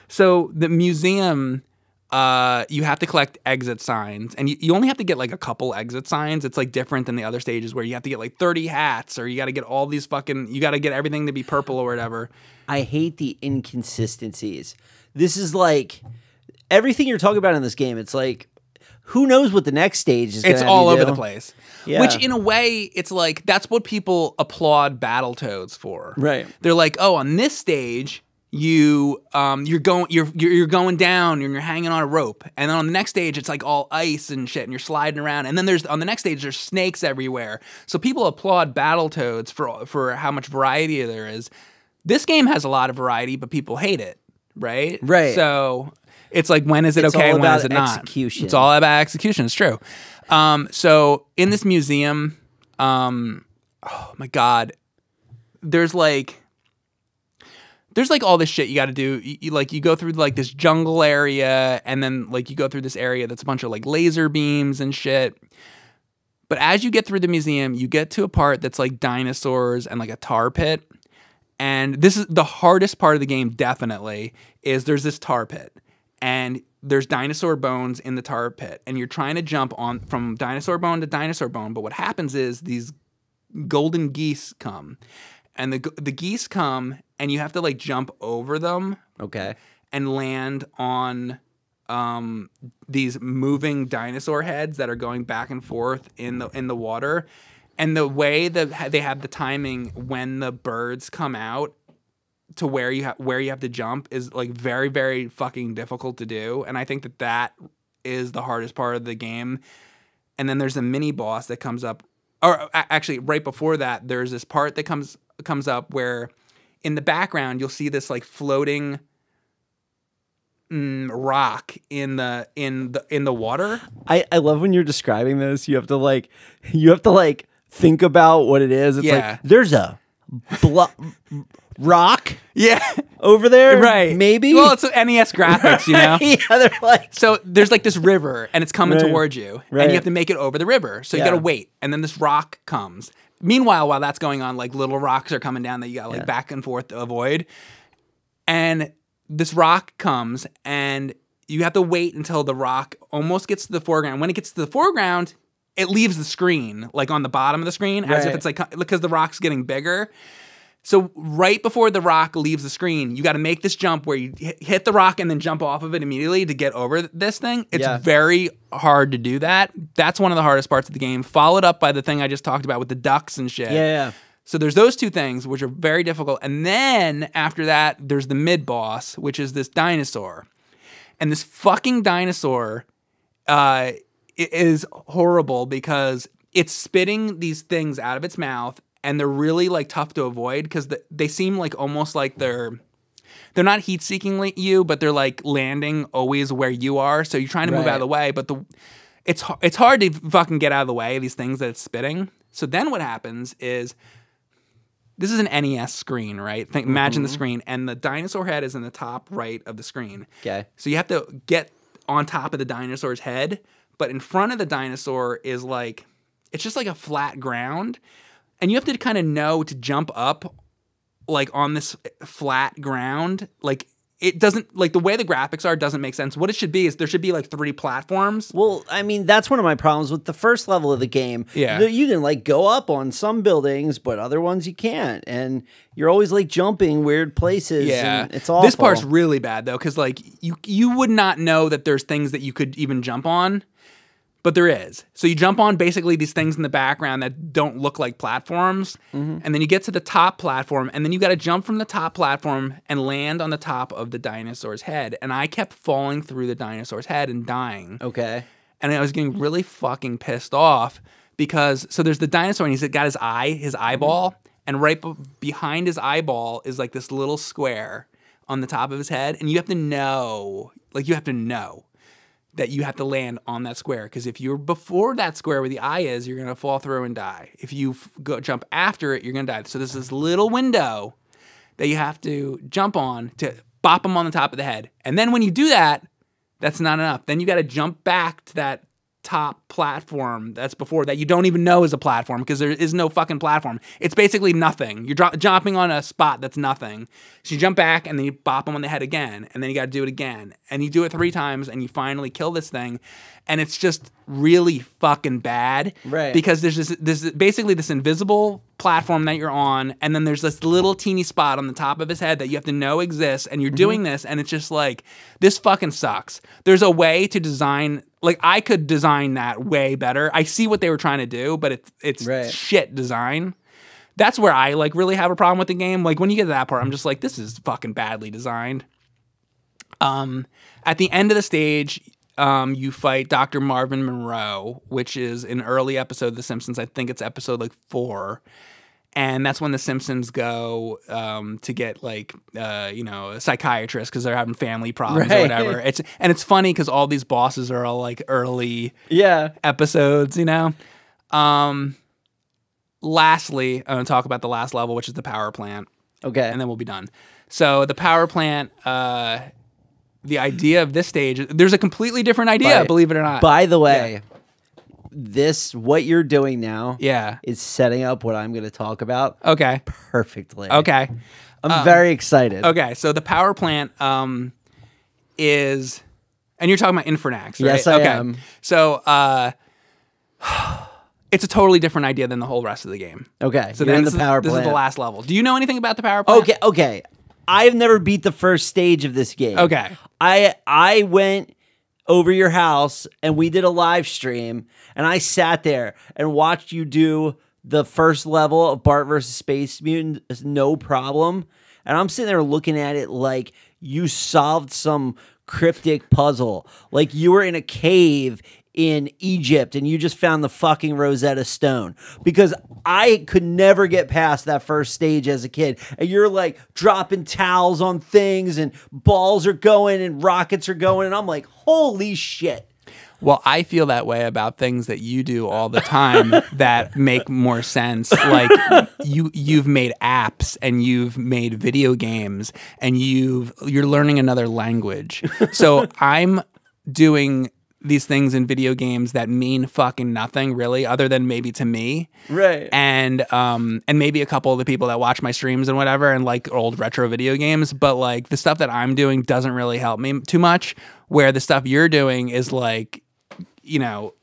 Speaker 3: So the museum uh, you have to collect exit signs, and you, you only have to get like a couple exit signs. It's like different than the other stages where you have to get like 30 hats, or you got to get all these fucking, you got to get everything to be purple or whatever.
Speaker 2: I hate the inconsistencies. This is like everything you're talking about in this game. It's like who knows what the next stage is.
Speaker 3: It's all over
Speaker 2: do.
Speaker 3: the place.
Speaker 2: Yeah.
Speaker 3: Which, in a way, it's like that's what people applaud Battletoads for.
Speaker 2: Right.
Speaker 3: They're like, oh, on this stage, you um you're going you're you're, you're going down and you're hanging on a rope and then on the next stage it's like all ice and shit and you're sliding around and then there's on the next stage there's snakes everywhere so people applaud Battletoads for for how much variety there is this game has a lot of variety but people hate it right
Speaker 2: Right.
Speaker 3: so it's like when is it
Speaker 2: It's
Speaker 3: okay
Speaker 2: all
Speaker 3: when is it not
Speaker 2: execution.
Speaker 3: it's all about execution it's true um so in this museum um oh my god there's like there's like all this shit you got to do. You, you- like you go through like this jungle area, and then like you go through this area that's a bunch of like laser beams and shit. But as you get through the museum, you get to a part that's like dinosaurs and like a tar pit. And this is the hardest part of the game, definitely, is there's this tar pit. And there's dinosaur bones in the tar pit. And you're trying to jump on from dinosaur bone to dinosaur bone. But what happens is these golden geese come. And the, the geese come and you have to like jump over them
Speaker 2: Okay.
Speaker 3: and land on um, these moving dinosaur heads that are going back and forth in the in the water. And the way that they have the timing when the birds come out to where you ha- where you have to jump is like very very fucking difficult to do. And I think that that is the hardest part of the game. And then there's a mini boss that comes up, or actually right before that, there's this part that comes comes up where in the background you'll see this like floating mm, rock in the in the in the water.
Speaker 2: I, I love when you're describing this. You have to like you have to like think about what it is. It's
Speaker 3: Yeah.
Speaker 2: like there's a blo- rock
Speaker 3: Yeah, [LAUGHS]
Speaker 2: over there,
Speaker 3: right.
Speaker 2: Maybe.
Speaker 3: Well, it's NES graphics, you [LAUGHS] know.
Speaker 2: yeah, they're like
Speaker 3: So there's like this river and it's coming
Speaker 2: Right.
Speaker 3: towards you, and you have to make it over the river. So you
Speaker 2: Yeah.
Speaker 3: got to wait, and then this rock comes. Meanwhile, while that's going on, like little rocks are coming down that you got to like
Speaker 2: Yeah.
Speaker 3: back and forth to avoid. And this rock comes, and you have to wait until the rock almost gets to the foreground. When it gets to the foreground, it leaves the screen, like on the bottom of the screen, as if it's like because the rock's getting bigger. So right before the rock leaves the screen, you got to make this jump where you hit- the rock and then jump off of it immediately to get over this thing. It's
Speaker 2: Yeah.
Speaker 3: very hard to do that. That's one of the hardest parts of the game. Followed up by the thing I just talked about with the ducks and shit.
Speaker 2: yeah, yeah.
Speaker 3: So there's those two things which are very difficult, and then after that, there's the mid boss, which is this dinosaur. and this fucking dinosaur uh, is horrible because it's spitting these things out of its mouth, and they're really like tough to avoid because the, they seem like almost like they're they're not heat seeking you, but they're like landing always where you are. So you're trying to move out of the way, but the it's it's hard to fucking get out of the way of these things that it's spitting. So then what happens is this is an NES screen, right? Think, imagine the mm-hmm. screen, and the dinosaur head is in the top right of the screen.
Speaker 2: Okay.
Speaker 3: So you have to get on top of the dinosaur's head, but in front of the dinosaur is like it's just like a flat ground, and you have to kind of know to jump up like on this flat ground. Like it doesn't like the way the graphics are doesn't make sense. What it should be is there should be like three platforms.
Speaker 2: Well, I mean, that's one of my problems with the first level of the game.
Speaker 3: Yeah.
Speaker 2: You- can like go up on some buildings, but other ones you can't. And you're always like jumping weird places.
Speaker 3: Yeah,
Speaker 2: and it's all
Speaker 3: This part's really bad though, because like you you would not know that there's things that you could even jump on, but there is. So you jump on basically these things in the background that don't look like platforms,
Speaker 2: Mm-hmm.
Speaker 3: and then you get to the top platform, and then you got to jump from the top platform and land on the top of the dinosaur's head. And I kept falling through the dinosaur's head and dying
Speaker 2: Okay.
Speaker 3: and I was getting really fucking pissed off because so there's the dinosaur and he's got his eye, his eyeball, and right be- behind his eyeball is like this little square on the top of his head, and you have to know, like you have to know that you have to land on that square because if you're before that square where the eye is, you're gonna fall through and die. If you go jump after it, you're gonna die. So there's this little window that you have to jump on to bop them on the top of the head, and then when you do that, that's not enough. Then you got to jump back to that top platform that's before that you don't even know is a platform because there is no fucking platform. It's basically nothing. You're jumping on a spot that's nothing. So you jump back and then you bop them on the head again, and then you got to do it again, and you do it three times, and you finally kill this thing, and it's just really fucking bad.
Speaker 2: Right.
Speaker 3: Because there's this, this basically this invisible platform that you're on, and then there's this little teeny spot on the top of his head that you have to know exists, and you're
Speaker 2: Mm-hmm.
Speaker 3: doing this, and it's just like this fucking sucks. There's a way to design, like I could design that way better. I see what they were trying to do, but it's it's
Speaker 2: Right.
Speaker 3: shit design. That's where I like really have a problem with the game. Like when you get to that part, I'm just like, this is fucking badly designed. Um, at the end of the stage, um, you fight Dr. Marvin Monroe, which is an early episode of The Simpsons. I think it's episode like four. And that's when the Simpsons go um, to get like uh, you know a psychiatrist because they're having family problems or whatever. [LAUGHS] It's and it's funny because all these bosses are all like early
Speaker 2: Yeah.
Speaker 3: episodes, you know. Um, lastly, I'm gonna talk about the last level, which is the power plant
Speaker 2: Okay.
Speaker 3: and then we'll be done. So the power plant, uh, the idea of this stage, there's a completely different idea,
Speaker 2: By-
Speaker 3: believe it or not.
Speaker 2: By the way, this what you're doing now
Speaker 3: yeah.
Speaker 2: is setting up what I'm going to talk about
Speaker 3: Okay.
Speaker 2: perfectly.
Speaker 3: Okay.
Speaker 2: I'm very excited.
Speaker 3: Okay. So the power plant um, is, and you're talking about Infernax, right?
Speaker 2: Yes, I
Speaker 3: okay.
Speaker 2: am.
Speaker 3: So uh, [SIGHS] it's a totally different idea than the whole rest of the game.
Speaker 2: Okay.
Speaker 3: So then this,
Speaker 2: the
Speaker 3: is-
Speaker 2: power
Speaker 3: this
Speaker 2: plant.
Speaker 3: is the last level. Do you know anything about the power plant?
Speaker 2: Okay, okay. I've never beat the first stage of this game.
Speaker 3: Okay.
Speaker 2: I I went over your house and we did a live stream and I sat there and watched you do the first level of Bart versus Space Mutant no problem. And I'm sitting there looking at it like you solved some cryptic puzzle. Like you were in a cave in Egypt and you just found the fucking Rosetta Stone. Because I could never get past that first stage as a kid. And you're like dropping towels on things and balls are going and rockets are going. And I'm like, holy shit.
Speaker 3: Well, I feel that way about things that you do all the time [LAUGHS] that make more sense. Like you you've made apps and you've made video games and you've you're learning another language. So [LAUGHS] I'm doing these things in video games that mean fucking nothing really other than maybe to me
Speaker 2: Right.
Speaker 3: and um and maybe a couple of the people that watch my streams and whatever and like old retro video games but like the stuff that i'm doing doesn't really help me too much where the stuff you're doing is like you know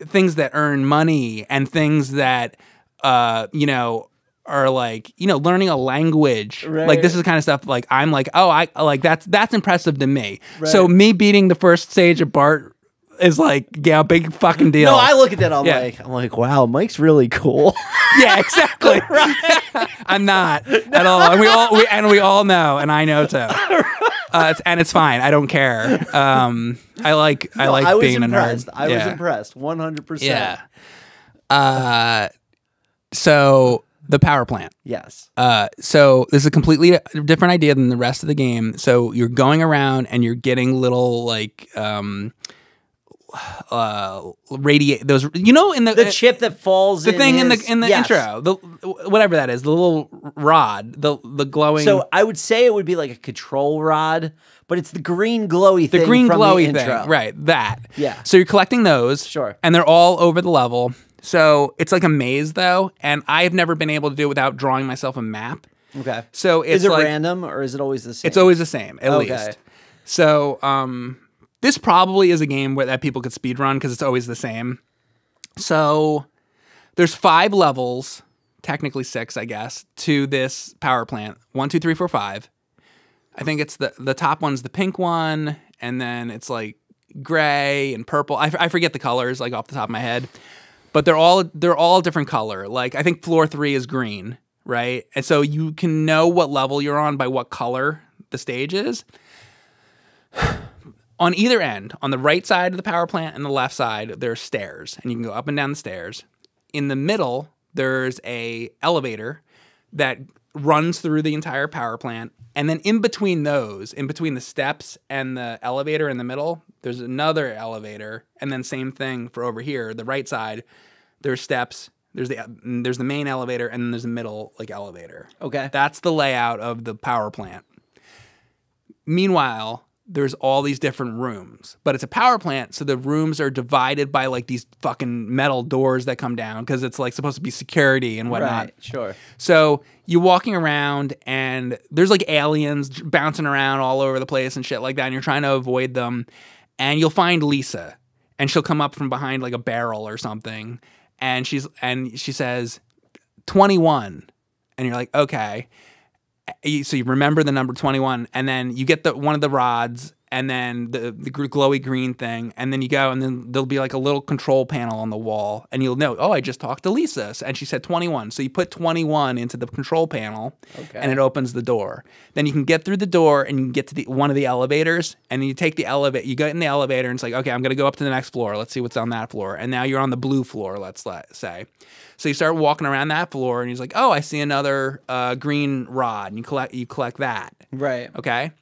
Speaker 3: things that earn money and things that uh you know are like you know learning a language like this is the kind of stuff like i'm like oh i like that's that's impressive to me so me beating the first stage of bart is like yeah big fucking deal
Speaker 2: No, I look at that. I'm
Speaker 3: Yeah.
Speaker 2: like, I'm like, wow, Mike's really cool. [LAUGHS]
Speaker 3: yeah, exactly. [LAUGHS] [LAUGHS] I'm not at all, and we all we, and we all know, and I know too. uh, it's, and it's fine. I don't care. Um, I like I like
Speaker 2: I
Speaker 3: being
Speaker 2: impressed.
Speaker 3: a nerd.
Speaker 2: I was impressed. One hundred percent.
Speaker 3: Yeah. Uh, so the power plant.
Speaker 2: Yes.
Speaker 3: Uh, so this is a completely different idea than the rest of the game. So you're going around and you're getting little like um, uh, radiate those. You know, in the
Speaker 2: The chip that falls.
Speaker 3: the thing in the in the
Speaker 2: yes.
Speaker 3: intro, the whatever that is, the little rod, the the glowing.
Speaker 2: So I would say it would be like a control rod, but it's the green glowy
Speaker 3: the
Speaker 2: thing.
Speaker 3: green
Speaker 2: from
Speaker 3: glowy
Speaker 2: the
Speaker 3: thing,
Speaker 2: intro.
Speaker 3: right? That.
Speaker 2: Yeah.
Speaker 3: So you're collecting those,
Speaker 2: Sure.
Speaker 3: and they're all over the level. So it's like a maze though, and I've never been able to do it without drawing myself a map.
Speaker 2: Okay.
Speaker 3: So it's
Speaker 2: is it
Speaker 3: like
Speaker 2: random or is it always the same?
Speaker 3: it's always the same at
Speaker 2: Okay.
Speaker 3: least. So um, this probably is a game where that people could speed run because it's always the same. So there's five levels, technically six, I guess, to this power plant. One, two, three, four, five. I think it's the the top one's the pink one, and then it's like gray and purple. I, f- I forget the colors like off the top of my head, but they're all they're all different color. Like I think floor three is green, right? And so you can know what level you're on by what color the stage is. [SIGHS] on either end, on the right side of the power plant and the left side, there are stairs, and you can go up and down the stairs. In the middle, there's a elevator that runs through the entire power plant, and then in between those, in between the steps and the elevator in the middle, there's another elevator, and then same thing for over here, the right side. There's steps. There's the there's the main elevator, and then there's a middle like elevator.
Speaker 2: Okay.
Speaker 3: That's the layout of the power plant. Meanwhile, there's all these different rooms, but it's a power plant, so the rooms are divided by like these fucking metal doors that come down because it's like supposed to be security and whatnot.
Speaker 2: Right. Sure.
Speaker 3: So you're walking around and there's like aliens bouncing around all over the place and shit like that, and you're trying to avoid them. And you'll find Lisa, and she'll come up from behind like a barrel or something, and she's and she says, 21, and you're like, okay. So you remember the number 21, and then you get the one of the rods, and then the the glowy green thing, and then you go, and then there'll be like a little control panel on the wall, and you'll know, oh, I just talked to Lisa, and she said 21. So you put 21 into the control panel,
Speaker 2: Okay.
Speaker 3: and it opens the door. Then you can get through the door, and you can get to the one of the elevators, and then you take the elevator. You get in the elevator, and it's like, okay, I'm gonna go up to the next floor. Let's see what's on that floor. And now you're on the blue floor. Let's let say. So you start walking around that floor, and he's like, "Oh, I see another uh, green rod." And you collect, you collect that.
Speaker 2: Right.
Speaker 3: Okay.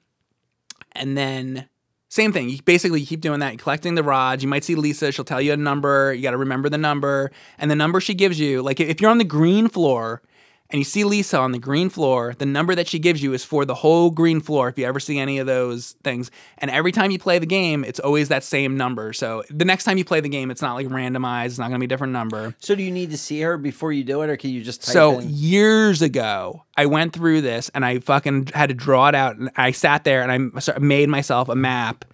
Speaker 3: And then same thing. You basically keep doing that. Collecting the rods. You might see Lisa. She'll tell you a number. You got to remember the number. And the number she gives you, like if you're on the green floor and you see Lisa on the green floor, the number that she gives you is for the whole green floor. If you ever see any of those things, and every time you play the game, it's always that same number. So the next time you play the game, it's not like randomized. It's not going to be a different number.
Speaker 2: So do you need to see her before you do it, or can you just type
Speaker 3: So
Speaker 2: in?
Speaker 3: years ago, I went through this and I fucking had to draw it out. And I sat there and I made myself a map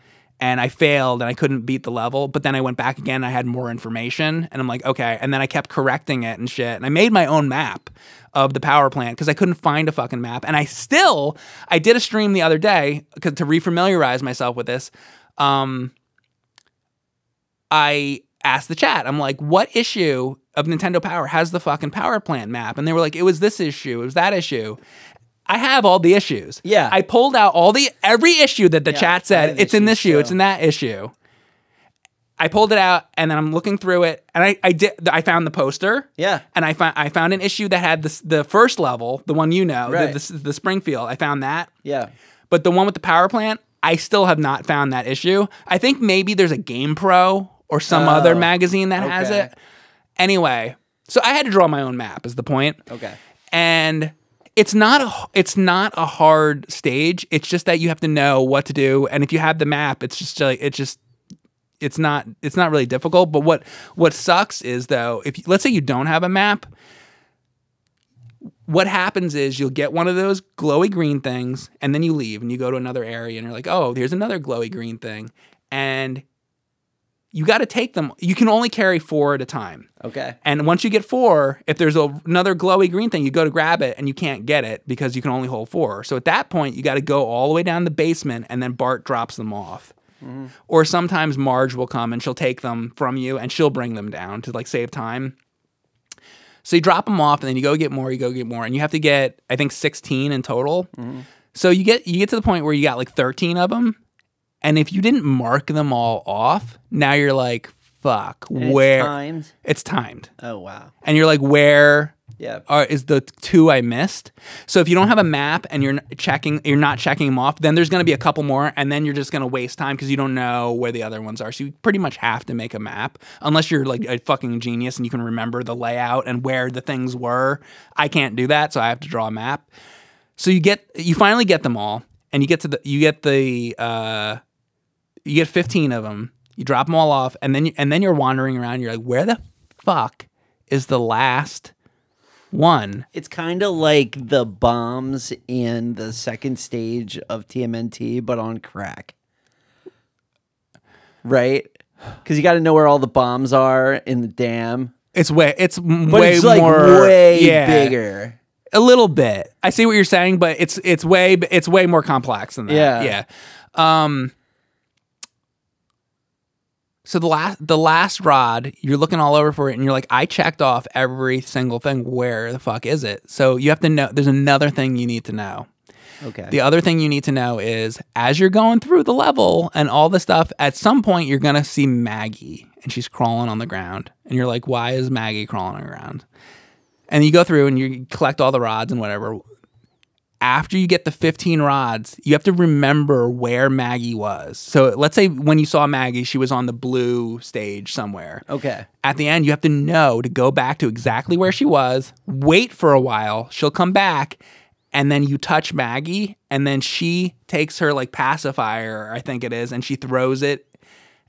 Speaker 3: and I failed and I couldn't beat the level. But then I went back again and I had more information and I'm like, okay. And then I kept correcting it and shit. And I made my own map of the power plant because I couldn't find a fucking map. And I still, I did a stream the other day 'cause- to refamiliarize myself with this. Um, I asked the chat, I'm like, what issue of Nintendo Power has the fucking power plant map? And they were like, it was this issue, it was that issue. I have all the issues.
Speaker 2: Yeah.
Speaker 3: I pulled out all the every issue that the
Speaker 2: Yeah,
Speaker 3: chat said, it's in this issue, it's in that issue. I pulled it out and then I'm looking through it and I, I did I found the poster.
Speaker 2: Yeah.
Speaker 3: And I found I found an issue that had the the first level, the one you know,
Speaker 2: Right.
Speaker 3: the, the the Springfield. I found that.
Speaker 2: yeah.
Speaker 3: But the one with the power plant, I still have not found that issue. I think maybe there's a Game Pro or some
Speaker 2: Oh,
Speaker 3: other magazine that has it. Anyway, so I had to draw my own map is the point.
Speaker 2: Okay.
Speaker 3: And it's not a it's not a hard stage. It's just that you have to know what to do and if you have the map, it's just like it's just it's not it's not really difficult, but what what sucks is though, if let's say you don't have a map, what happens is you'll get one of those glowy green things and then you leave and you go to another area and you're like, oh, here's another glowy green thing. And you got to take them. You can only carry four at a time.
Speaker 2: Okay.
Speaker 3: And once you get four, if there's a, another glowy green thing, you go to grab it and you can't get it because you can only hold four. So at that point, you got to go all the way down the basement and then Bart drops them off. Or sometimes Marge will come and she'll take them from you and she'll bring them down to like save time. So you drop them off and then you go get more, you go get more, and you have to get, I think, 16 in total. So you get you get to the point where you got like 13 of them, and if you didn't mark them all off, now you're like, fuck,
Speaker 2: And it's
Speaker 3: where
Speaker 2: timed?
Speaker 3: it's timed,
Speaker 2: Oh wow.
Speaker 3: and you're like, where
Speaker 2: Yeah.
Speaker 3: are is the two I missed? So if you don't have a map and you're checking, you're not checking them off, then there's going to be a couple more, and then you're just going to waste time because you don't know where the other ones are. So you pretty much have to make a map unless you're like a fucking genius and you can remember the layout and where the things were. I can't do that, so I have to draw a map. So you get you finally get them all, and you get to the you get the uh, you get 15 of them. You drop them all off, and then you, and then you're wandering around. You're like, where the fuck is the last one?
Speaker 2: It's kind of like the bombs in the second stage of TMNT, but on crack. Right? Because you got to know where all the bombs are in the dam.
Speaker 3: It's way it's
Speaker 2: But
Speaker 3: way
Speaker 2: it's like
Speaker 3: more
Speaker 2: way
Speaker 3: yeah,
Speaker 2: bigger.
Speaker 3: A little bit. I see what you're saying, but it's it's way it's way more complex than that.
Speaker 2: Yeah.
Speaker 3: Yeah. Um. So the last the last rod, you're looking all over for it, and you're like, I checked off every single thing. Where the fuck is it? So you have to know. There's another thing you need to know.
Speaker 2: Okay.
Speaker 3: The other thing you need to know is as you're going through the level and all the stuff, at some point you're gonna see Maggie and she's crawling on the ground. And you're like, why is Maggie crawling on the ground? And you go through and you collect all the rods and whatever. After you get the 15 rods, you have to remember where Maggie was. So let's say when you saw Maggie, she was on the blue stage somewhere
Speaker 2: okay.
Speaker 3: at the end, you have to know to go back to exactly where she was, wait for a while, she'll come back, and then you touch Maggie, and then she takes her like pacifier, I think it is, and she throws it,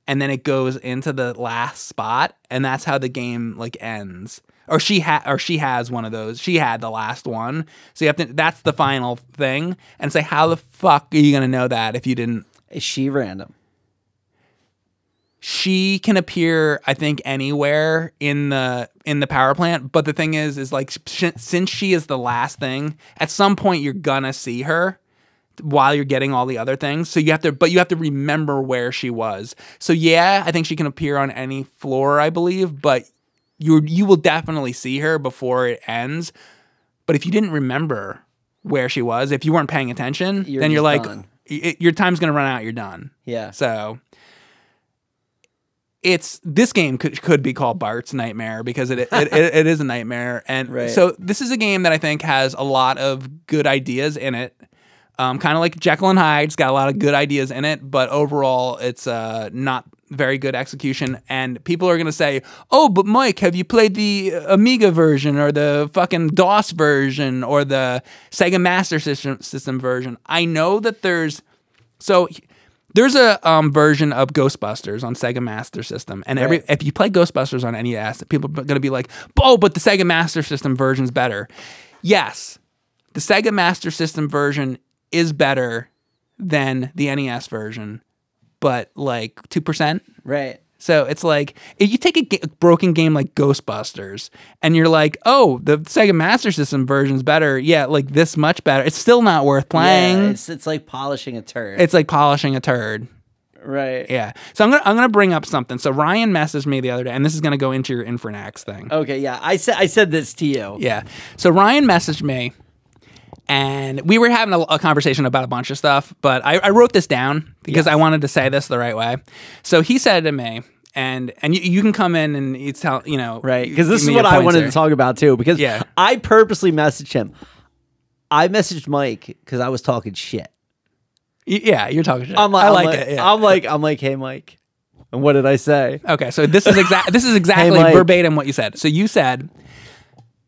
Speaker 3: and then it goes into the last spot, and that's how the game like ends. Or she had, or she has one of those. She had the last one, so you have to. That's the final thing, and say, how the fuck are you gonna know that if you didn't
Speaker 2: Is she random?
Speaker 3: she can appear i think anywhere in the in the power plant but the thing is is like sh- since she is the last thing at some point you're gonna see her while you're getting all the other things so you have to but you have to remember where she was so yeah i think she can appear on any floor i believe but you you will definitely see her before it ends but if you didn't remember where she was if you weren't paying attention
Speaker 2: You're
Speaker 3: then you're like y- your time's gonna run out you're done
Speaker 2: Yeah.
Speaker 3: so it's this game could, could be called Bart's Nightmare because it it, it, it is a nightmare, and [LAUGHS]
Speaker 2: Right.
Speaker 3: so this is a game that I think has a lot of good ideas in it. Um, kind of like Jekyll and Hyde, it's got a lot of good ideas in it, but overall, it's uh, not very good execution. And people are gonna say, "Oh, but Mike, have you played the Amiga version or the fucking DOS version or the Sega Master System system version?" I know that there's so there's a um, version of Ghostbusters on Sega Master System, and every
Speaker 2: Right.
Speaker 3: if you play Ghostbusters on NES, people are going to be like, "Oh, but the Sega Master System version's better." Yes, the Sega Master System version is better than the NES version, but like two percent.
Speaker 2: Right.
Speaker 3: So it's like if you take a, a broken game like Ghostbusters and you're like, "Oh, the Sega Master System version's better." Yeah, like this much better. It's still not worth playing.
Speaker 2: Yeah, it's it's like polishing a turd.
Speaker 3: it's like polishing a turd.
Speaker 2: right.
Speaker 3: Yeah. So I'm gonna I'm gonna bring up something. So Ryan messaged me the other day, and this is gonna go into your Infernax thing.
Speaker 2: Okay. Yeah. I said I said this to you.
Speaker 3: Yeah. So Ryan messaged me, and we were having a, a conversation about a bunch of stuff. But I, I wrote this down because I wanted to say this the right way. So he said to me, and and you, you can come in and you tell you know
Speaker 2: Right. Because this is what I wanted
Speaker 3: here.
Speaker 2: to talk about too. Because
Speaker 3: Yeah.
Speaker 2: I purposely messaged him. I messaged Mike because I was talking shit.
Speaker 3: Y- Yeah, you're talking shit.
Speaker 2: I'm like,
Speaker 3: I
Speaker 2: I'm
Speaker 3: like,
Speaker 2: like,
Speaker 3: it. Yeah.
Speaker 2: I'm like, I'm like, hey, Mike. And what did I say?
Speaker 3: Okay, so this is exact. this is [LAUGHS] exactly
Speaker 2: Mike.
Speaker 3: verbatim what you said. So you said,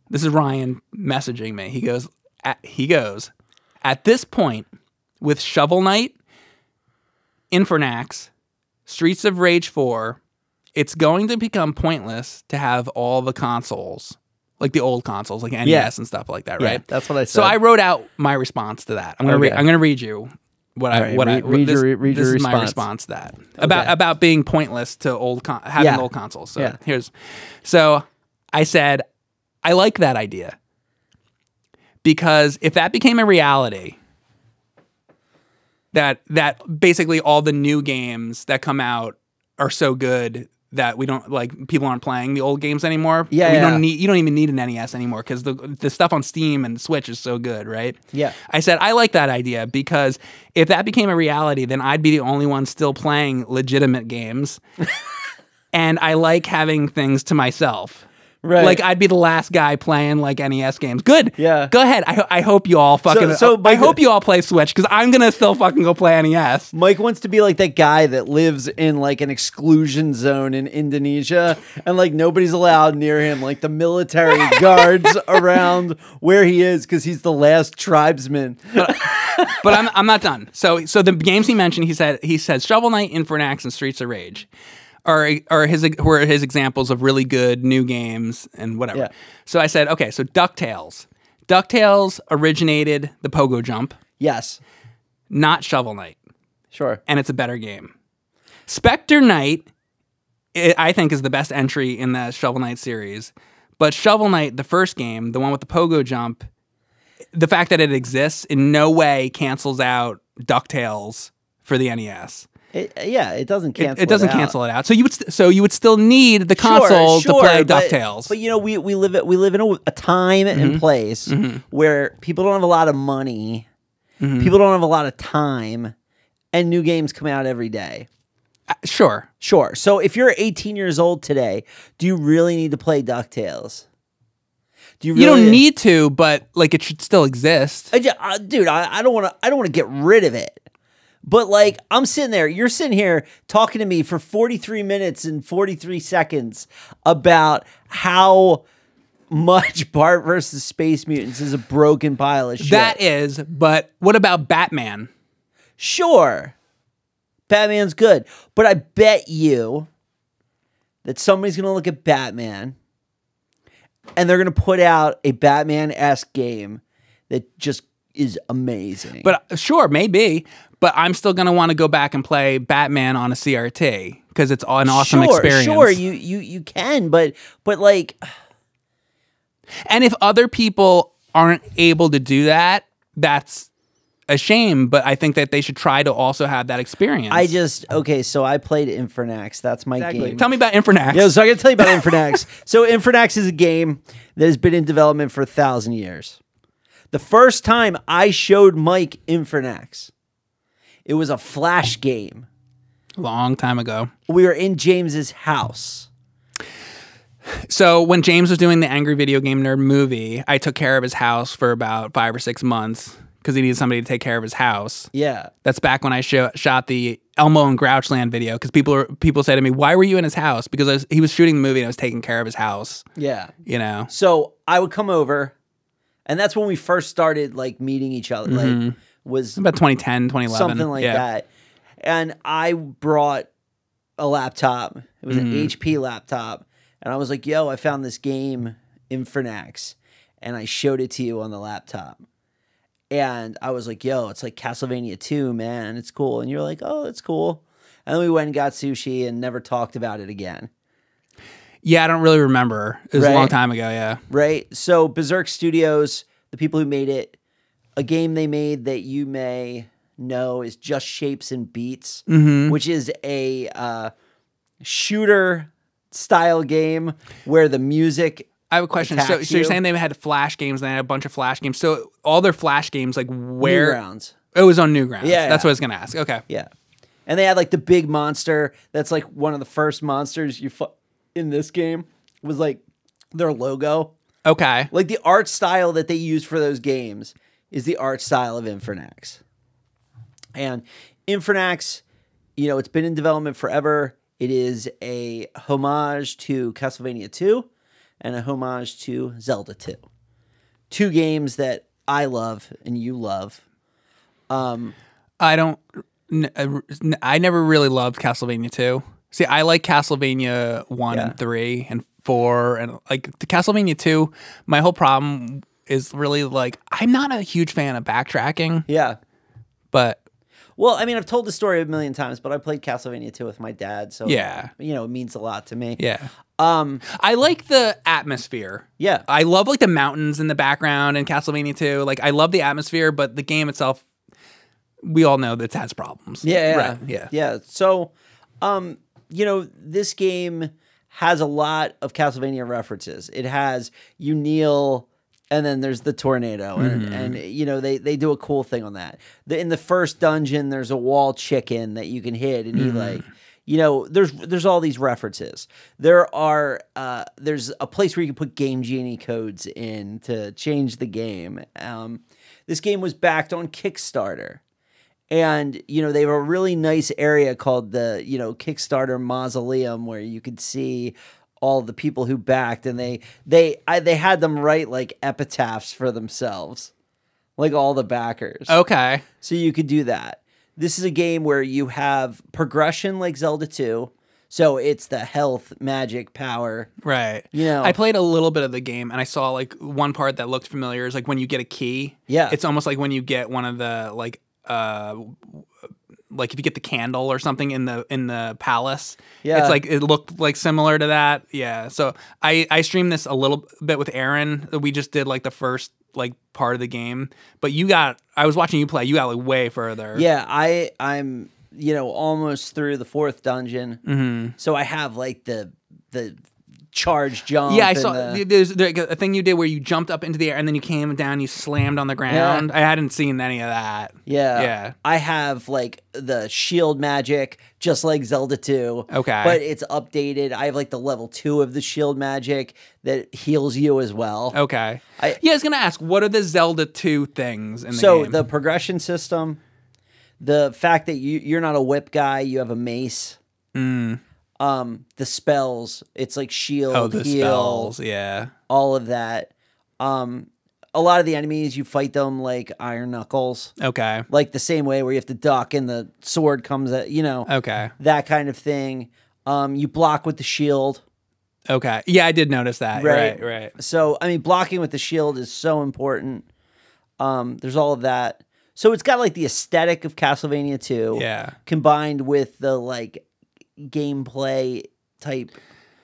Speaker 3: "This is Ryan messaging me." He goes, at, "He goes, at this point, with Shovel Knight, Infernax, Streets of Rage Four, it's going to become pointless to have all the consoles, like the old consoles, like NES
Speaker 2: Yeah.
Speaker 3: and stuff like that,
Speaker 2: Yeah,
Speaker 3: right?"
Speaker 2: that's what I said. So.
Speaker 3: I wrote out my response to that. I'm gonna
Speaker 2: Okay.
Speaker 3: read. I'm gonna read you what I
Speaker 2: right,
Speaker 3: what I
Speaker 2: read- read
Speaker 3: this,
Speaker 2: your- read
Speaker 3: this
Speaker 2: your
Speaker 3: is my
Speaker 2: response.
Speaker 3: response to that about
Speaker 2: Okay.
Speaker 3: about being pointless to old con- having
Speaker 2: Yeah.
Speaker 3: old consoles. So
Speaker 2: Yeah.
Speaker 3: here's so I said I like that idea because if that became a reality, that that basically all the new games that come out are so good that we don't like people aren't playing the old games anymore.
Speaker 2: Yeah,
Speaker 3: we
Speaker 2: yeah.
Speaker 3: don't need you don't even need an NES anymore because the the stuff on Steam and Switch is so good, right?
Speaker 2: Yeah.
Speaker 3: I said I like that idea because if that became a reality, then I'd be the only one still playing legitimate games, [LAUGHS] and I like having things to myself.
Speaker 2: Right.
Speaker 3: Like I'd be the last guy playing like NES games. Good.
Speaker 2: Yeah.
Speaker 3: Go ahead. I, I hope you all fucking.
Speaker 2: so, so
Speaker 3: I
Speaker 2: but-
Speaker 3: hope you all play Switch because I'm gonna still fucking go play NES.
Speaker 2: Mike wants to be like that guy that lives in like an exclusion zone in Indonesia and like nobody's allowed near him, like the military [LAUGHS] guards around where he is because he's the last tribesman.
Speaker 3: but I'm, I'm not done. So so the games he mentioned, he said he said Shovel Knight, Infernax, and Streets of Rage, are are his were his examples of really good new games and whatever.
Speaker 2: Yeah.
Speaker 3: So I said, okay, so Ducktales. Ducktales originated the Pogo Jump,
Speaker 2: Yes,
Speaker 3: not Shovel Knight,
Speaker 2: sure.
Speaker 3: and it's a better game. Spectre Knight, i I think, is the best entry in the Shovel Knight series. But Shovel Knight, the first game, the one with the Pogo Jump, the fact that it exists in no way cancels out Ducktales for the NES.
Speaker 2: It, yeah, it doesn't cancel.
Speaker 3: it doesn't
Speaker 2: out.
Speaker 3: cancel it out. So you would st- so you would still need the
Speaker 2: Sure,
Speaker 3: console
Speaker 2: sure,
Speaker 3: to play
Speaker 2: but-
Speaker 3: Ducktales.
Speaker 2: But, you know, we, we live at we live in a, a time
Speaker 3: Mm-hmm.
Speaker 2: and place where people don't have a lot of money,
Speaker 3: Mm-hmm.
Speaker 2: people don't have a lot of time, and new games come out every day.
Speaker 3: sure.
Speaker 2: Sure. So if you're 18 years old today, do you really need to play DuckTales? Do you
Speaker 3: You don't need to, but like it should still exist.
Speaker 2: I ju- uh, dude, I, I don't want to I don't want to get rid of it. But like I'm sitting there, you're sitting here talking to me for 43 minutes and 43 seconds about how much [LAUGHS] Bart versus Space Mutants is a broken pile of shit.
Speaker 3: That is, but what about Batman?
Speaker 2: Sure. Batman's good. But I bet you that somebody's going to look at Batman and they're going to put out a Batman esque game that just is amazing.
Speaker 3: But uh, sure, maybe. But I'm still gonna want to go back and play Batman on a CRT because it's an awesome
Speaker 2: sure,
Speaker 3: experience.
Speaker 2: Sure, you, you, you can, but, but like, [SIGHS]
Speaker 3: and if other people aren't able to do that, that's a shame. But I think that they should try to also have that experience.
Speaker 2: I just, okay, so I played Infernax. That's my game.
Speaker 3: Tell me about Infernax.
Speaker 2: Yeah, so I gotta tell you about Infernax. [LAUGHS] so Infernax is a game that has been in development for a thousand years. The first time I showed Mike Infernax, it was a flash game.
Speaker 3: Long time ago.
Speaker 2: We were in James's house.
Speaker 3: So when James was doing the Angry Video Game Nerd movie, I took care of his house for about five or six months because he needed somebody to take care of his house.
Speaker 2: Yeah.
Speaker 3: That's back when I sho- shot the Elmo in Grouchland video because people were, people say to me, "Why were you in his house?" Because I was, he was shooting the movie and I was taking care of his house.
Speaker 2: Yeah.
Speaker 3: You know,
Speaker 2: So I would come over, and that's when we first started like meeting each other. Like mm-hmm. Was
Speaker 3: about 2010, 2011,
Speaker 2: something like
Speaker 3: yeah.
Speaker 2: that. And I brought a laptop. It was
Speaker 3: Mm-hmm.
Speaker 2: an HP laptop. And I was like, yo, I found this game, Infernax. And I showed it to you on the laptop. And I was like, yo, it's like Castlevania 2, man. It's cool. And you're like, oh, it's cool. And then we went and got sushi and never talked about it again.
Speaker 3: Yeah, I don't really remember. It was a long time ago. Yeah.
Speaker 2: right? So Berzerk Studios, the people who made it, a game they made that you may know is Just Shapes and Beats, which is a uh, shooter style game where the music.
Speaker 3: I have a question. So,
Speaker 2: attacks
Speaker 3: so you're
Speaker 2: you.
Speaker 3: saying they had flash games and they had a bunch of flash games. So all their flash games, like where
Speaker 2: Newgrounds.
Speaker 3: it was on Newgrounds.
Speaker 2: Yeah,
Speaker 3: that's
Speaker 2: yeah.
Speaker 3: what I was gonna ask. Okay.
Speaker 2: Yeah. And they had like the big monster that's like one of the first monsters you fu- in this game was like their logo.
Speaker 3: Okay.
Speaker 2: Like the art style that they use for those games is the art style of Infernax. And Infernax, you know, it's been in development forever. It is a homage to Castlevania 2 and a homage to Zelda 2. Two games that I love and you love.
Speaker 3: Um, I don't. uh, I never really loved Castlevania 2. See, I like Castlevania 1
Speaker 2: Yeah.
Speaker 3: and 3 and 4 and like the Castlevania 2, my whole problem is really like I'm not a huge fan of backtracking,
Speaker 2: Yeah.
Speaker 3: but
Speaker 2: Well, I mean, I've told the story a million times, but I played Castlevania 2 with my dad, so
Speaker 3: Yeah.
Speaker 2: you know, it means a lot to me.
Speaker 3: yeah.
Speaker 2: Um,
Speaker 3: I like the atmosphere.
Speaker 2: yeah.
Speaker 3: I love like the mountains in the background in Castlevania 2. Like I love the atmosphere, but the game itself we all know that it has problems.
Speaker 2: Yeah, yeah,
Speaker 3: Right, yeah.
Speaker 2: yeah. So, um, you know, this game has a lot of Castlevania references. It has you kneel and then there's the tornado and,
Speaker 3: Mm-hmm.
Speaker 2: and you know they they do a cool thing on that. The, in the first dungeon there's a wall chicken that you can hit and he
Speaker 3: Mm-hmm.
Speaker 2: like you know there's there's all these references. There are uh there's a place where you can put game genie codes in to change the game. Um this game was backed on Kickstarter and you know they have a really nice area called the you know Kickstarter mausoleum where you could see all the people who backed and they they I, they had them write like epitaphs for themselves like all the backers
Speaker 3: Okay.
Speaker 2: so you could do that this is a game where you have progression like Zelda 2 so it's the health magic power
Speaker 3: Right.
Speaker 2: You know-
Speaker 3: I played a little bit of the game and I saw like one part that looked familiar is like when you get a key.
Speaker 2: Yeah.
Speaker 3: It's almost like when you get one of the like uh like if you get the candle or something in the in the palace.
Speaker 2: Yeah.
Speaker 3: It's like it looked like similar to that. Yeah. So I I streamed this a little bit with Aaron. We just did like the first like part of the game. But you got I was watching you play. You got like way further.
Speaker 2: Yeah, I I'm you know almost through the fourth dungeon,
Speaker 3: Mm-hmm.
Speaker 2: so I have like the the charge jump.
Speaker 3: Yeah, I saw.
Speaker 2: the-
Speaker 3: There's there, a thing you did where you jumped up into the air and then you came down, you slammed on the ground. I hadn't seen any of that.
Speaker 2: yeah,
Speaker 3: Yeah.
Speaker 2: I have like the shield magic, just like Zelda two.
Speaker 3: Okay.
Speaker 2: but it's updated. I have like the level two of the shield magic that heals you as well.
Speaker 3: Okay.
Speaker 2: I-
Speaker 3: yeah, I was gonna ask, what are the Zelda two things in the game?
Speaker 2: so
Speaker 3: game?
Speaker 2: the progression system, the fact that you you're not a whip guy, you have a mace. Mm. Um, the spells, it's like shield,
Speaker 3: oh, the
Speaker 2: heal,
Speaker 3: spells. Yeah.
Speaker 2: all of that. Um, a lot of the enemies you fight them like iron knuckles,
Speaker 3: Okay.
Speaker 2: like the same way where you have to duck and the sword comes at you know
Speaker 3: Okay.
Speaker 2: that kind of thing. Um, you block with the shield.
Speaker 3: Okay. Yeah, I did notice that.
Speaker 2: Right.
Speaker 3: Right. Right.
Speaker 2: So I mean, blocking with the shield is so important. Um, there's all of that. So it's got like the aesthetic of Castlevania 2
Speaker 3: Yeah.
Speaker 2: combined with the like gameplay type.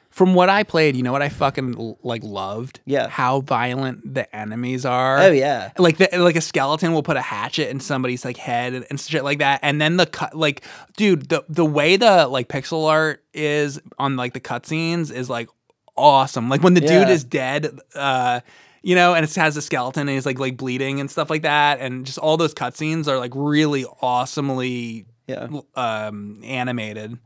Speaker 3: From what I played, you know what I fucking like loved?
Speaker 2: Yeah.
Speaker 3: How violent the enemies are.
Speaker 2: Oh yeah.
Speaker 3: like the, like a skeleton will put a hatchet in somebody's like head and, and shit like that and then the cut like dude the the way the like pixel art is on like the cutscenes is like awesome like when the dude is dead uh you know and it has a skeleton and he's like like bleeding and stuff like that and just all those cutscenes are like really awesomely
Speaker 2: Yeah.
Speaker 3: um animated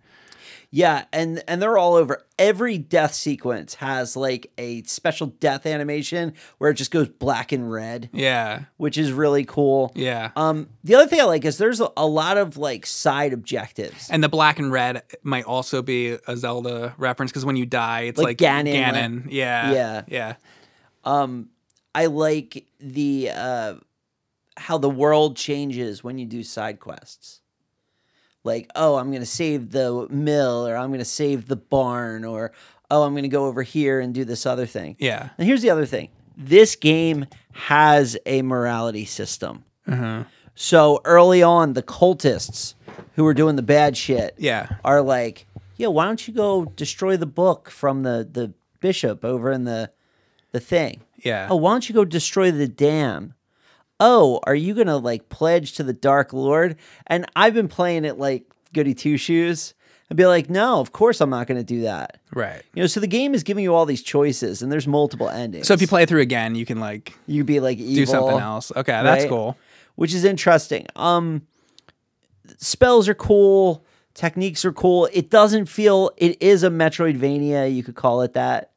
Speaker 2: Yeah, and and they're all over. Every death sequence has like a special death animation where it just goes black and red,
Speaker 3: yeah
Speaker 2: which is really cool.
Speaker 3: yeah
Speaker 2: Um, the other thing I like is there's a, a lot of like side objectives.
Speaker 3: And the black and red might also be a Zelda reference because when you die, it's
Speaker 2: Like
Speaker 3: like,
Speaker 2: Ganon,
Speaker 3: Ganon. Yeah.
Speaker 2: Yeah.
Speaker 3: Yeah.
Speaker 2: I like the uh, how the world changes when you do side quests. Like, oh, I'm gonna save the mill, or I'm gonna save the barn, or oh, I'm gonna go over here and do this other thing.
Speaker 3: Yeah.
Speaker 2: And here's the other thing this game has a morality system.
Speaker 3: Uh-huh.
Speaker 2: So early on, the cultists who were doing the bad shit
Speaker 3: Yeah.
Speaker 2: are like, yeah, why don't you go destroy the book from the, the bishop over in the, the thing?
Speaker 3: Yeah.
Speaker 2: Oh, why don't you go destroy the dam? Oh, are you going to like pledge to the Dark Lord? And I've been playing it like goody two shoes and be like, no, of course I'm not going to do that.
Speaker 3: Right.
Speaker 2: You know, so the game is giving you all these choices, and there's multiple endings.
Speaker 3: So if you play through again, you can like
Speaker 2: you be like evil,
Speaker 3: do something else. Okay, that's
Speaker 2: right?
Speaker 3: cool.
Speaker 2: which is interesting. Um, spells are cool, techniques are cool. It doesn't feel it is a Metroidvania, you could call it that,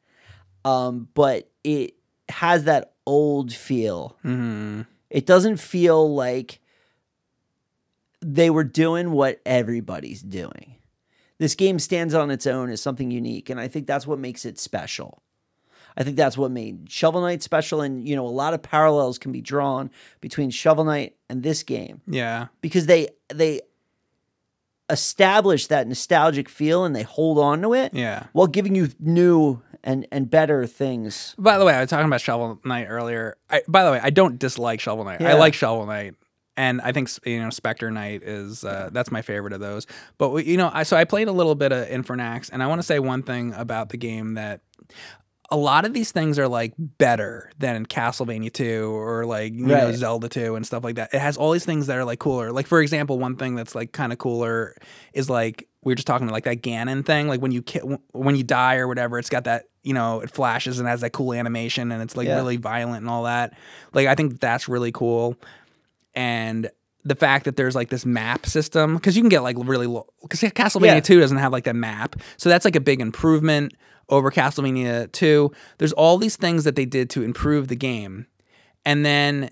Speaker 2: um, but it has that old feel.
Speaker 3: Mm-hmm.
Speaker 2: It doesn't feel like they were doing what everybody's doing. This game stands on its own as something unique, and I think that's what makes it special. I think that's what made Shovel Knight special, and you know, a lot of parallels can be drawn between Shovel Knight and this game
Speaker 3: Yeah.
Speaker 2: because they they establish that nostalgic feel and they hold on to it
Speaker 3: Yeah.
Speaker 2: while giving you new and and better things.
Speaker 3: By the way, I was talking about Shovel Knight earlier. I, by the way, I don't dislike Shovel Knight.
Speaker 2: Yeah.
Speaker 3: I like Shovel Knight, and I think you know Spectre Knight is uh, that's my favorite of those. But you know, I, so I played a little bit of Infernax, and I want to say one thing about the game that a lot of these things are like better than Castlevania 2 or like you know Zelda 2 and stuff like that. It has all these things that are like cooler. Like for example, one thing that's like kind of cooler is like we were just talking about like that Ganon thing, like when you ki- when you die or whatever, it's got that you know it flashes and has that cool animation and it's like
Speaker 2: Yeah.
Speaker 3: really violent and all that. Like I think that's really cool, and the fact that there's like this map system because you can get like really low because Castlevania
Speaker 2: Yeah.
Speaker 3: 2 doesn't have like that map, so that's like a big improvement over Castlevania 2. There's all these things that they did to improve the game, and then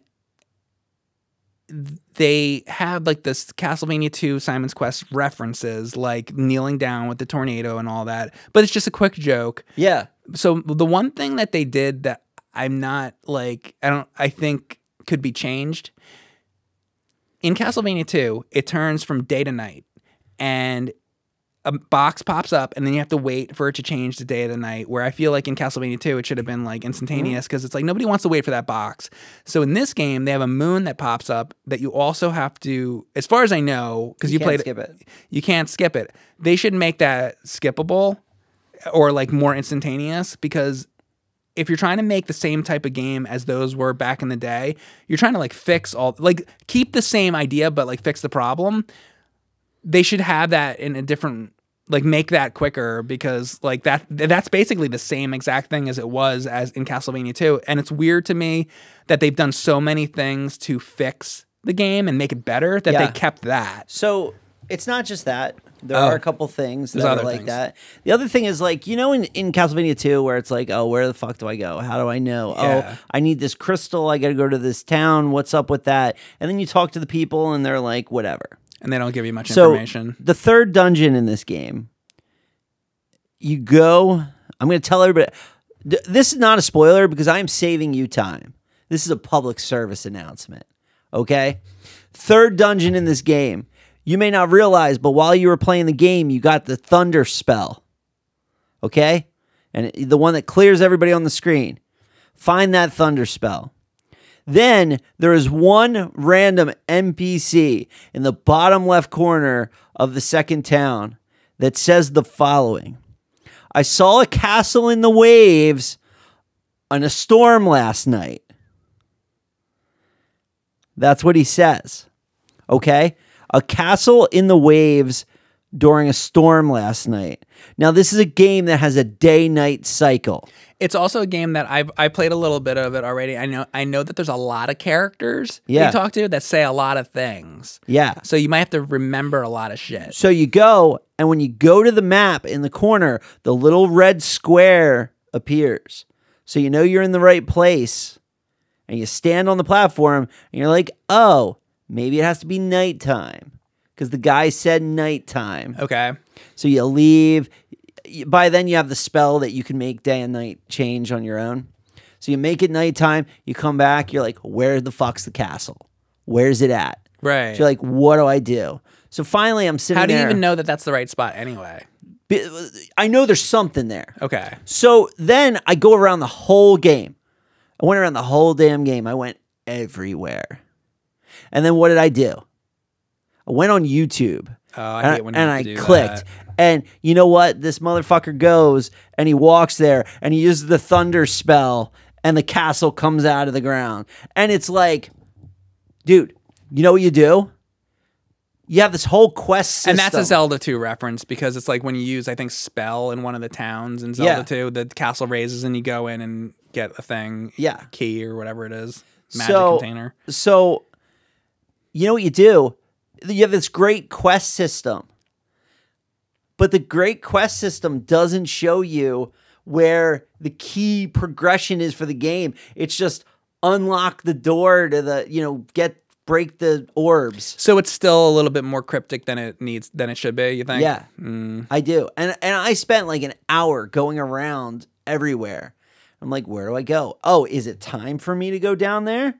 Speaker 3: they have like this Castlevania 2 Simon's Quest references, like kneeling down with the tornado and all that. But it's just a quick joke.
Speaker 2: Yeah.
Speaker 3: So the one thing that they did that I'm not like, I don't, I think could be changed in Castlevania 2, it turns from day to night and a box pops up and then you have to wait for it to change the day of the night. Where I feel like in Castlevania 2, it should have been like instantaneous mm-hmm. because it's like nobody wants to wait for that box. So in this game, they have a moon that pops up that you also have to, as far as I know, because you,
Speaker 2: can't
Speaker 3: played
Speaker 2: skip it.
Speaker 3: you can't skip it. They should make that skippable or like more instantaneous because if you're trying to make the same type of game as those were back in the day, you're trying to like fix all like keep the same idea but like fix the problem. They should have that in a different like make that quicker because like that that's basically the same exact thing as it was as in Castlevania 2 and it's weird to me that they've done so many things to fix the game and make it better that
Speaker 2: Yeah.
Speaker 3: they kept that.
Speaker 2: So it's not just that. There
Speaker 3: Oh.
Speaker 2: are a couple things that are like
Speaker 3: things.
Speaker 2: that. The other thing is like you know in, in Castlevania 2 where it's like oh where the fuck do I go? How do I know?
Speaker 3: Oh, yeah.
Speaker 2: Oh I need this crystal. I got to go to this town. What's up with that? And then you talk to the people and they're like whatever.
Speaker 3: And they don't give you much
Speaker 2: So
Speaker 3: information.
Speaker 2: the third dungeon in this game, you go. I'm going to tell everybody. This is not a spoiler because I am saving you time. This is a public service announcement. Okay, third dungeon in this game. You may not realize, but while you were playing the game, you got the thunder spell. Okay, and the one that clears everybody on the screen. Find that thunder spell. Then there is one random NPC in the bottom left corner of the second town that says the following I saw a castle in the waves on a storm last night. That's what he says. Okay? A castle in the waves during a storm last night. Now, this is a game that has a day night cycle.
Speaker 3: It's also a game that I've I played a little bit of it already. I know I know that there's a lot of characters
Speaker 2: Yeah.
Speaker 3: you talk to that say a lot of things.
Speaker 2: Yeah.
Speaker 3: So you might have to remember a lot of shit.
Speaker 2: So you go, and when you go to the map in the corner, the little red square appears. So you know you're in the right place. And you stand on the platform, and you're like, oh, maybe it has to be nighttime. Because the guy said nighttime.
Speaker 3: Okay.
Speaker 2: So you leave. By then, you have the spell that you can make day and night change on your own. So you make it nighttime, you come back, you're like, where the fuck's the castle? Where's it at?
Speaker 3: Right.
Speaker 2: So you're like, what do I do? So finally, I'm sitting
Speaker 3: How do you
Speaker 2: there.
Speaker 3: even know that that's the right spot anyway?
Speaker 2: Uh, I know there's something there.
Speaker 3: Okay.
Speaker 2: So then I go around the whole game. I went around the whole damn game. I went everywhere. And then what did I do? I went on YouTube.
Speaker 3: Oh, I
Speaker 2: and
Speaker 3: hate when you
Speaker 2: and I clicked.
Speaker 3: that.
Speaker 2: And you know what? This motherfucker goes and he walks there and he uses the thunder spell and the castle comes out of the ground. And it's like, dude, you know what you do? You have this whole quest system.
Speaker 3: And that's a Zelda 2 reference because it's like when you use, I think, spell in one of the towns in Zelda
Speaker 2: Yeah.
Speaker 3: 2, the castle raises and you go in and get a thing,
Speaker 2: Yeah.
Speaker 3: key or whatever it is, magic
Speaker 2: So-
Speaker 3: container.
Speaker 2: So, you know what you do? You have this great quest system, but the great quest system doesn't show you where the key progression is for the game. It's just unlock the door to the, you know, get break the orbs.
Speaker 3: So it's still a little bit more cryptic than it needs than it should be. You think?
Speaker 2: Yeah,
Speaker 3: Mm.
Speaker 2: I do, and and I spent like an hour going around everywhere. I'm like, where do I go? Oh, is it time for me to go down there?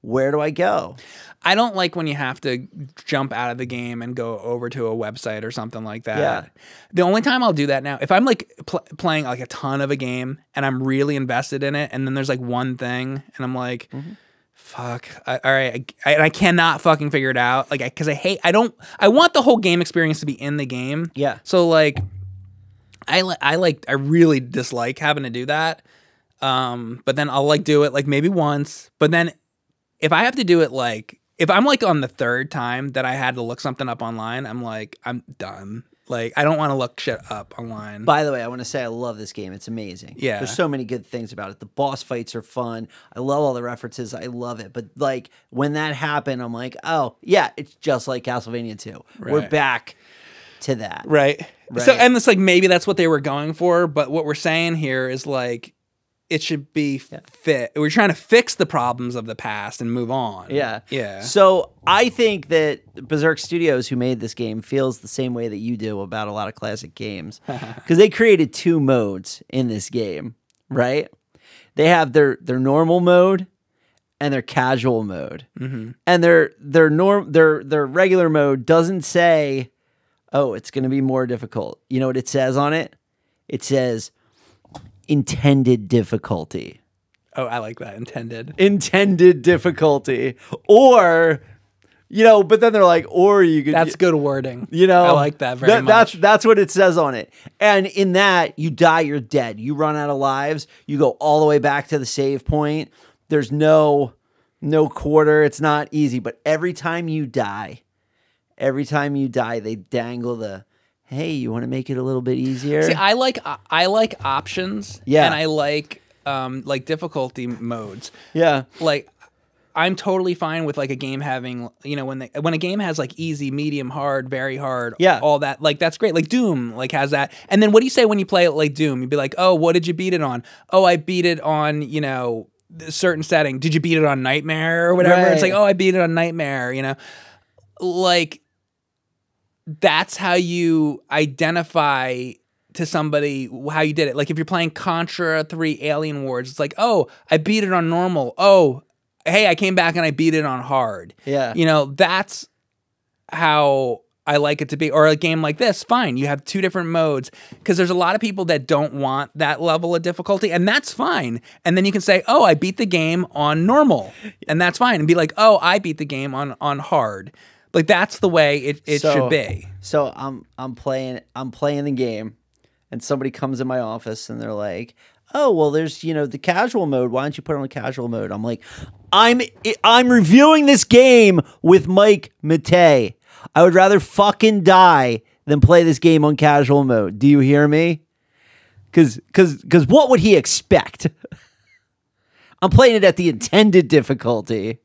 Speaker 2: Where do I go?
Speaker 3: I don't like when you have to jump out of the game and go over to a website or something like that.
Speaker 2: Yeah.
Speaker 3: The only time I'll do that now, if I'm like pl- playing like a ton of a game and I'm really invested in it, and then there's like one thing, and I'm like,
Speaker 2: Mm-hmm.
Speaker 3: fuck, I, all right, I, I, I cannot fucking figure it out. Like, because I, hate, I don't, I want the whole game experience to be in the game.
Speaker 2: Yeah.
Speaker 3: So like, I li- I like, I really dislike having to do that. Um, but then I'll like do it like maybe once, but then if I have to do it like if I'm like on the third time that I had to look something up online, I'm like I'm done. Like I don't want to look shit up online.
Speaker 2: By the way, I want to say I love this game. It's amazing.
Speaker 3: Yeah.
Speaker 2: There's so many good things about it. The boss fights are fun. I love all the references. I love it. But like when that happened, I'm like, oh yeah, it's just like Castlevania 2. We're back to that.
Speaker 3: Right. So
Speaker 2: Right.
Speaker 3: and it's like maybe that's what they were going for, but what we're saying here is like it should be fit. We're trying to fix the problems of the past and move on.
Speaker 2: Yeah.
Speaker 3: Yeah.
Speaker 2: So I think that Berzerk Studios, who made this game, feels the same way that you do about a lot of classic games. [LAUGHS] Because they created two modes in this game, right? They have their their normal mode and their casual mode. Mm-hmm. And their their norm their their regular mode doesn't say, oh, it's gonna be more difficult. You know what it says on it? It says intended difficulty.
Speaker 3: Oh, I like that. Intended.
Speaker 2: intended difficulty. Or you know but then they're like or you could
Speaker 3: That's good wording.
Speaker 2: you know
Speaker 3: I like that very
Speaker 2: that-
Speaker 3: much.
Speaker 2: that's that's what it says on it. And in that you die you're dead. You run out of lives. You go all the way back to the save point. There's no no quarter. It's not easy. But every time you die every time you die they dangle the hey you want to make it a little bit easier
Speaker 3: See, I like I like options.
Speaker 2: Yeah.
Speaker 3: And I like um like difficulty modes.
Speaker 2: yeah
Speaker 3: Like I'm totally fine with like a game having, you know, when they, when a game has like easy, medium, hard, very hard,
Speaker 2: Yeah.
Speaker 3: all that, like that's great. Like Doom, like has that. And then what do you say when you play it like Doom? You'd be like, oh, what did you beat it on? Oh, I beat it on, you know, a certain setting. Did you beat it on Nightmare or whatever? It's like, oh, I beat it on Nightmare. You know, like that's how you identify to somebody how you did it. Like if you're playing Contra 3 Alien Wars, it's like, oh, I beat it on normal. Oh, hey, I came back and I beat it on hard.
Speaker 2: Yeah.
Speaker 3: You know, that's how I like it to be. Or a game like this, fine. You have two different modes because there's a lot of people that don't want that level of difficulty, and that's fine. And then you can say, oh, I beat the game on normal, and that's fine. And be like, oh, I beat the game on on hard. Like that's the way it, it
Speaker 2: So-
Speaker 3: should be.
Speaker 2: So I'm I'm playing I'm playing the game, and somebody comes in my office and they're like, "Oh, well, there's you know the casual mode. Why don't you put it on casual mode?" I'm like, "I'm I'm reviewing this game with Mike Matei. I would rather fucking die than play this game on casual mode. Do you hear me? Because because because what would he expect? [LAUGHS] I'm playing it at the intended difficulty.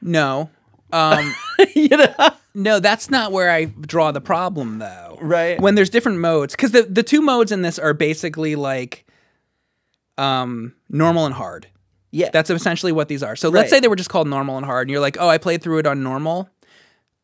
Speaker 3: No. Um, [LAUGHS]
Speaker 2: you know?
Speaker 3: no, that's not where I draw the problem, though.
Speaker 2: Right.
Speaker 3: When there's different modes, because the the two modes in this are basically like um normal and hard.
Speaker 2: Yeah.
Speaker 3: That's essentially what these are. So
Speaker 2: Right.
Speaker 3: let's say they were just called normal and hard, and you're like, oh, I played through it on normal.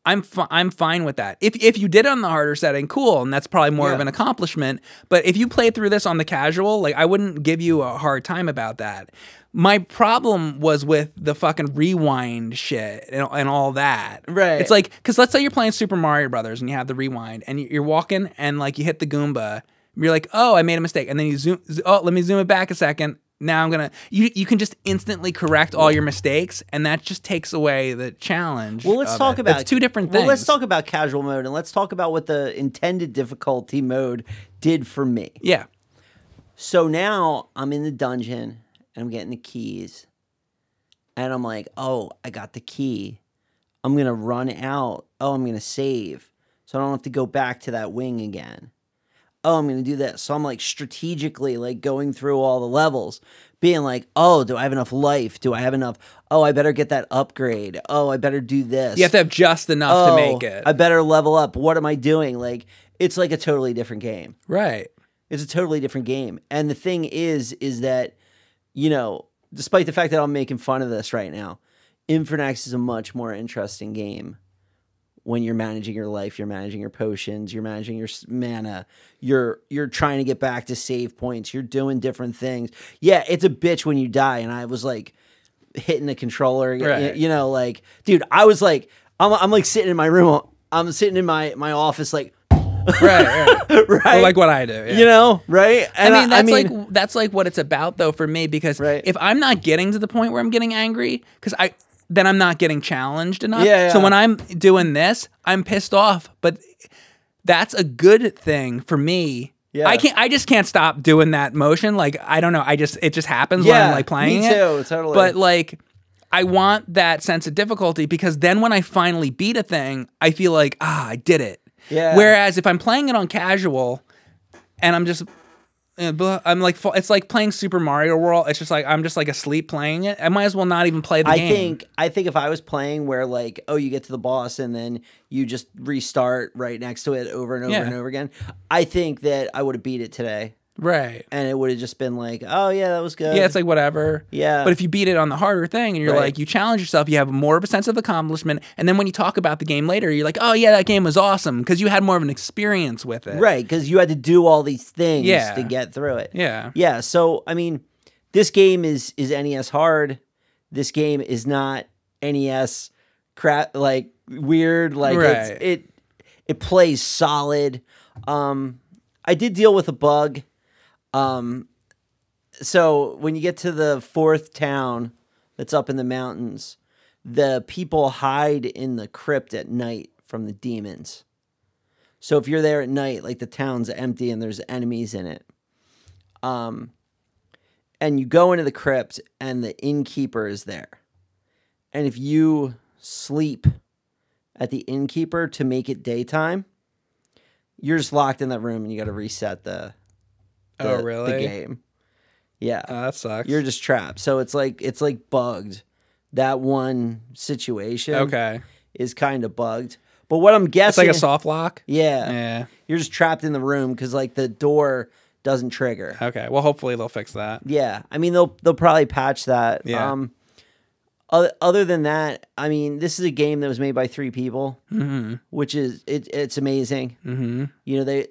Speaker 3: I'm fi- I'm fine with that. If if you did it on the harder setting, cool, and that's probably more of an accomplishment. But if you played through this on the casual, like I wouldn't give you a hard time about that. My problem was with the fucking rewind shit and, and all that.
Speaker 2: Right.
Speaker 3: It's like because let's say you're playing Super Mario Brothers and you have the rewind and you- you're walking and like you hit the Goomba. You're like, oh, I made a mistake, and then you zoom. Oh, let me zoom it back a second. Now I'm gonna. You you can just instantly correct all your mistakes, and that just takes away the challenge.
Speaker 2: Well, let's talk
Speaker 3: it.
Speaker 2: about
Speaker 3: It's two different things.
Speaker 2: Well, let's talk about casual mode and let's talk about what the intended difficulty mode did for me.
Speaker 3: Yeah.
Speaker 2: So now I'm in the dungeon and I'm getting the keys, and I'm like, oh, I got the key. I'm gonna run out. Oh, I'm gonna save, so I don't have to go back to that wing again. Oh, I'm gonna do this. So I'm like strategically like going through all the levels, being like, oh, do I have enough life? Do I have enough? Oh, I better get that upgrade. Oh, I better do this.
Speaker 3: You have to have just enough to make
Speaker 2: Oh,
Speaker 3: it.
Speaker 2: I better level up. What am I doing? Like it's like a totally different game.
Speaker 3: right.
Speaker 2: It's a totally different game. And the thing is, is that, you know, despite the fact that I'm making fun of this right now, Infernax is a much more interesting game when you're managing your life, you're managing your potions, you're managing your mana, you're you're trying to get back to save points, you're doing different things. Yeah, it's a bitch when you die, and I was like hitting the controller,
Speaker 3: Right.
Speaker 2: you know, like, dude, I was like, I'm, I'm like sitting in my room, I'm sitting in my my office, like,
Speaker 3: Right. right. [LAUGHS]
Speaker 2: right,
Speaker 3: Or like what I do. yeah.
Speaker 2: you know, right?
Speaker 3: I mean, that's like that's like what it's about though for me because
Speaker 2: Right.
Speaker 3: if I'm not getting to the point where I'm getting angry because I then I'm not getting challenged enough.
Speaker 2: Yeah,
Speaker 3: So when I'm doing this, I'm pissed off, but that's a good thing for me.
Speaker 2: Yeah.
Speaker 3: I can't. I just can't stop doing that motion. Like I don't know. I just it just happens when I'm like playing
Speaker 2: me
Speaker 3: it.
Speaker 2: too, totally.
Speaker 3: But like, I want that sense of difficulty because then when I finally beat a thing, I feel like ah, I did it.
Speaker 2: Yeah.
Speaker 3: Whereas if I'm playing it on casual, and I'm just Eh, blah, I'm like it's like playing Super Mario World. It's just like I'm just like asleep playing it. I might as well not even play the
Speaker 2: I
Speaker 3: game.
Speaker 2: think I think if I was playing where like oh you get to the boss and then you just restart right next to it over and over
Speaker 3: Yeah.
Speaker 2: and over again, I think that I would have beat it today
Speaker 3: right.
Speaker 2: and it would have just been like oh yeah that was good.
Speaker 3: Yeah, it's like whatever.
Speaker 2: Yeah.
Speaker 3: But if you beat it on the harder thing and you're
Speaker 2: Right.
Speaker 3: like, you challenge yourself, you have more of a sense of accomplishment. And then when you talk about the game later, you're like, oh, yeah, that game was awesome because you had more of an experience with it.
Speaker 2: right because you had to do all these things
Speaker 3: Yeah.
Speaker 2: to get through it.
Speaker 3: Yeah.
Speaker 2: Yeah, so I mean, this game is is NES hard. This game is not NES crap like weird like it's,
Speaker 3: Right.
Speaker 2: it it plays solid. Um I did deal with a bug. Um so when you get to the fourth town that's up in the mountains, the people hide in the crypt at night from the demons. So if you're there at night, like the town's empty and there's enemies in it, um, and you go into the crypt and the innkeeper is there, and if you sleep at the innkeeper to make it daytime, you're just locked in that room and you got to reset the, the
Speaker 3: Oh,
Speaker 2: the game. Yeah,
Speaker 3: Oh, that sucks.
Speaker 2: you're just trapped. So it's like it's like bugged. That one situation
Speaker 3: okay.
Speaker 2: is kind of bugged. But what I'm
Speaker 3: It's
Speaker 2: guessing,
Speaker 3: like a soft lock.
Speaker 2: yeah,
Speaker 3: Yeah.
Speaker 2: you're just trapped in the room because like the door doesn't trigger.
Speaker 3: Okay. Well, hopefully they'll fix that.
Speaker 2: Yeah, I mean they'll they'll probably patch that.
Speaker 3: Yeah.
Speaker 2: Um, other, than that, I mean this is a game that was made by three people, which is it, it's amazing.
Speaker 3: Mm-hmm.
Speaker 2: You know they,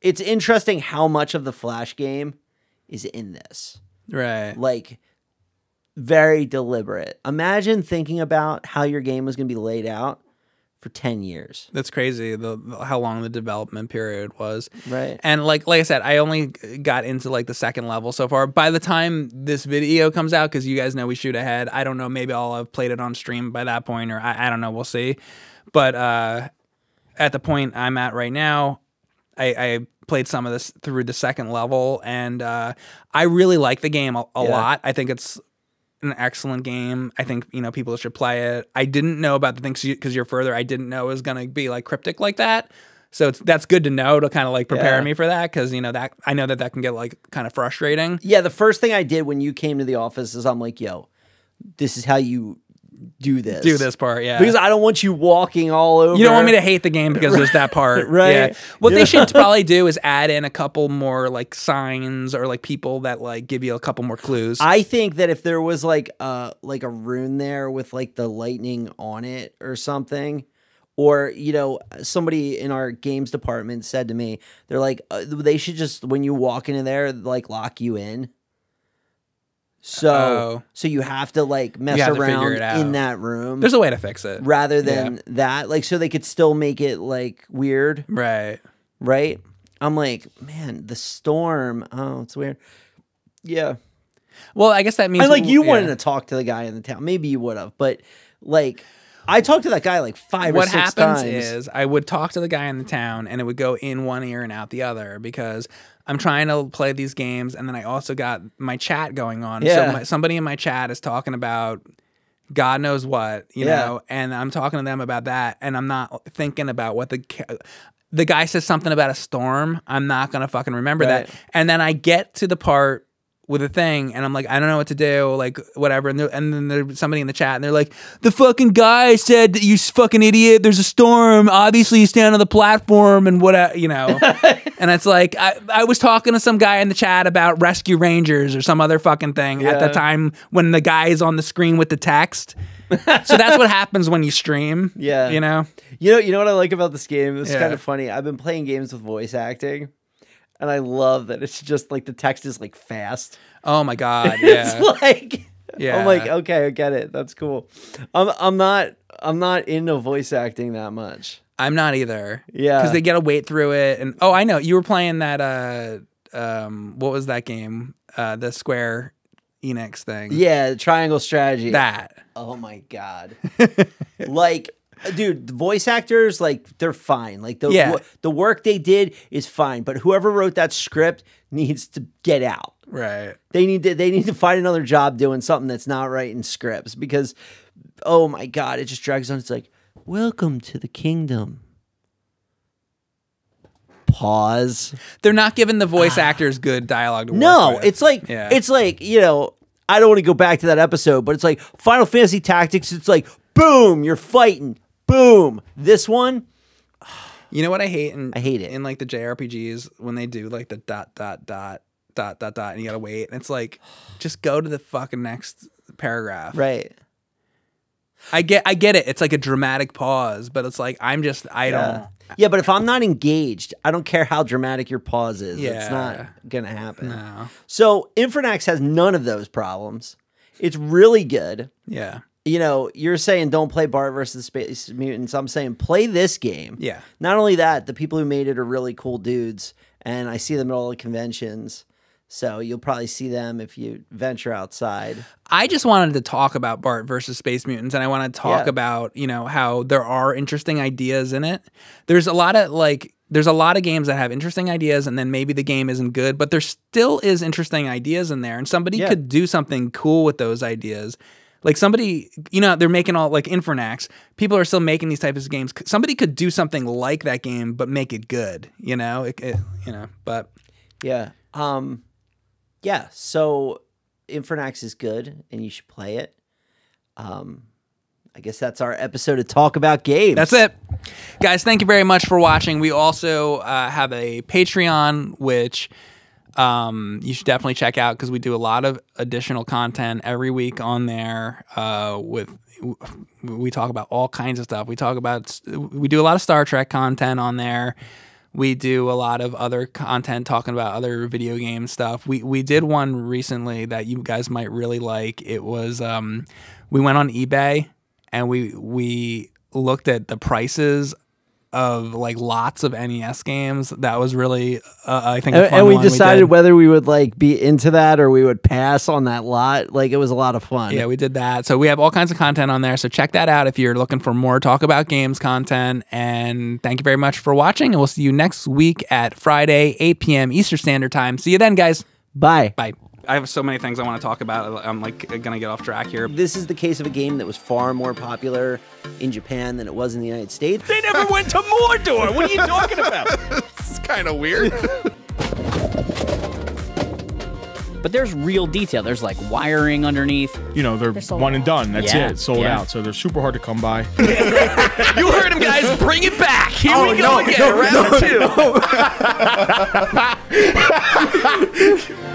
Speaker 2: it's interesting how much of the Flash game is in this.
Speaker 3: Right.
Speaker 2: Like very deliberate. Imagine thinking about how your game was going to be laid out for ten years,
Speaker 3: That's crazy. The, the- how long the development period was.
Speaker 2: right?
Speaker 3: And like like I said, I only got into like the second level so far. By the time this video comes out, because you guys know we shoot ahead, I don't know. Maybe I'll have played it on stream by that point, or I, I don't know. We'll see. But uh, at the point I'm at right now, I, I played some of this through the second level, and uh, I really like the game a, a
Speaker 2: Yeah.
Speaker 3: lot. I think it's an excellent game. I think you know people should play it. I didn't know about the things because you're further. I didn't know it was gonna be like cryptic like that. So it's that's good to know to kind of like prepare
Speaker 2: Yeah.
Speaker 3: me for that because you know that I know that that can get like kind of frustrating.
Speaker 2: Yeah, the first thing I did when you came to the office is I'm like, yo, this is how you do this.
Speaker 3: Do this part, yeah.
Speaker 2: Because I don't want you walking all over.
Speaker 3: you don't want me to hate the game because there's that part, [LAUGHS]
Speaker 2: Right.
Speaker 3: Yeah. What
Speaker 2: Yeah.
Speaker 3: they should [LAUGHS] probably do is add in a couple more like signs or like people that like give you a couple more clues.
Speaker 2: I think that if there was like uh like a rune there with like the lightning on it or something, or you know somebody in our games department said to me, they're like uh, they should just when you walk into there like lock you in. So
Speaker 3: Oh.
Speaker 2: so you have to like mess
Speaker 3: have to figure
Speaker 2: around in that room
Speaker 3: there's a way to fix it,
Speaker 2: rather than that like so they could still make it like weird
Speaker 3: right?
Speaker 2: right? I'm like, man, the storm. Oh, it's weird. Yeah.
Speaker 3: Well, I guess that means
Speaker 2: I like you
Speaker 3: yeah.
Speaker 2: wanted to talk to the guy in the town. Maybe you would have, but like I talked to that guy like five
Speaker 3: what
Speaker 2: or six
Speaker 3: happens
Speaker 2: times.
Speaker 3: is I would talk to the guy in the town and it would go in one ear and out the other because I'm trying to play these games and then I also got my chat going on.
Speaker 2: Yeah.
Speaker 3: So my, somebody in my chat is talking about God knows what, you
Speaker 2: Yeah.
Speaker 3: know, and I'm talking to them about that and I'm not thinking about what the the guy says something about a storm. I'm not going to fucking remember that. And then I get to the part with a thing and I'm like, I don't know what to do, like whatever. And, and then there's somebody in the chat and they're like, the fucking guy said that you fucking idiot. There's a storm. Obviously, you stand on the platform and what, you know. [LAUGHS] and it's like, I, I was talking to some guy in the chat about Rescue Rangers or some other fucking thing at the time when the guy is on the screen with the text. so that's what [LAUGHS] happens when you stream.
Speaker 2: Yeah.
Speaker 3: You know?
Speaker 2: You know, you know what I like about this game? It's
Speaker 3: Yeah.
Speaker 2: kind of funny. I've been playing games with voice acting, and I love that it's just like the text is like fast.
Speaker 3: Oh my [LAUGHS] God. Yeah.
Speaker 2: It's like
Speaker 3: Yeah.
Speaker 2: I'm like, okay, I get it. That's cool. I'm I'm not I'm not into voice acting that much.
Speaker 3: I'm not either.
Speaker 2: Yeah.
Speaker 3: Because they gotta wait through it. And oh, I know. You were playing that uh um what was that game? Uh the Square Enix thing.
Speaker 2: Yeah, triangle strategy.
Speaker 3: That.
Speaker 2: Oh my god. [LAUGHS] like Uh, dude, the voice actors like they're fine. Like the
Speaker 3: Yeah.
Speaker 2: the work they did is fine, but whoever wrote that script needs to get out.
Speaker 3: Right.
Speaker 2: They need to they need to find another job doing something that's not writing scripts because oh my god, it just drags on. It's like, "Welcome to the kingdom." pause.
Speaker 3: They're not giving the voice ah. actors good dialogue to work
Speaker 2: No, it's like
Speaker 3: Yeah.
Speaker 2: it's like you know. I don't want to go back to that episode, but it's like Final Fantasy Tactics. It's like boom, you're fighting. Boom. This one,
Speaker 3: You know what I hate? In,
Speaker 2: I hate it.
Speaker 3: in like the JRPGs when they do like the dot dot dot dot dot dot, and you gotta wait. And it's like, just go to the fucking next paragraph.
Speaker 2: right?
Speaker 3: I get, I get it. It's like a dramatic pause, but it's like I'm just, I
Speaker 2: Yeah.
Speaker 3: don't.
Speaker 2: Yeah, but if I'm not engaged, I don't care how dramatic your pause is.
Speaker 3: Yeah.
Speaker 2: It's not gonna happen.
Speaker 3: No.
Speaker 2: So Infernax has none of those problems. It's really good.
Speaker 3: Yeah.
Speaker 2: You know, you're saying don't play Bart versus Space Mutants. I'm saying play this game.
Speaker 3: Yeah.
Speaker 2: Not only that, the people who made it are really cool dudes, and I see them at all the conventions. So you'll probably see them if you venture outside.
Speaker 3: I just wanted to talk about Bart versus Space Mutants, and I want to talk
Speaker 2: Yeah.
Speaker 3: about you know how there are interesting ideas in it. There's a lot of like there's a lot of games that have interesting ideas, and then maybe the game isn't good, but there still is interesting ideas in there, and somebody
Speaker 2: Yeah.
Speaker 3: could do something cool with those ideas. Like somebody, you know, they're making all like Infernax. People are still making these types of games. Somebody could do something like that game, but make it good. You know, it, it, you know. But
Speaker 2: Yeah. Um yeah, so Infernax is good and you should play it. Um I guess that's our episode to talk about games.
Speaker 3: That's it. Guys, thank you very much for watching. We also uh, have a Patreon, which um, you should definitely check out because we do a lot of additional content every week on there. Uh, with we talk about all kinds of stuff. We talk about we do a lot of Star Trek content on there. We do a lot of other content talking about other video game stuff. We we did one recently that you guys might really like. It was um, we went on eBay and we we looked at the prices of like lots of NES games. That was really uh, I think a
Speaker 2: and,
Speaker 3: fun
Speaker 2: and we decided
Speaker 3: did.
Speaker 2: whether we would like be into that or we would pass on that lot. Like it was a lot of fun.
Speaker 3: Yeah, we did that. So we have all kinds of content on there. So check that out if you're looking for more talk about games content. And thank you very much for watching. And we'll see you next week at Friday, 8 p.m. Eastern Standard Time. See you then, guys.
Speaker 2: Bye.
Speaker 3: Bye. I have so many things I want to talk about. I'm like gonna get off track here.
Speaker 2: This is the case of a game that was far more popular in Japan than it was in the United States.
Speaker 4: They never went to Mordor. What are you talking about?
Speaker 5: It's kind of weird. [LAUGHS]
Speaker 6: But there's real detail. There's like wiring underneath.
Speaker 4: You know, they're
Speaker 7: sold
Speaker 4: one and done. That's
Speaker 6: Yeah,
Speaker 4: it. Sold
Speaker 6: yeah.
Speaker 4: out. So they're super hard to come by. [LAUGHS]
Speaker 5: you heard him, guys. Bring it back. Here
Speaker 4: Oh,
Speaker 5: we go again. round two. [LAUGHS]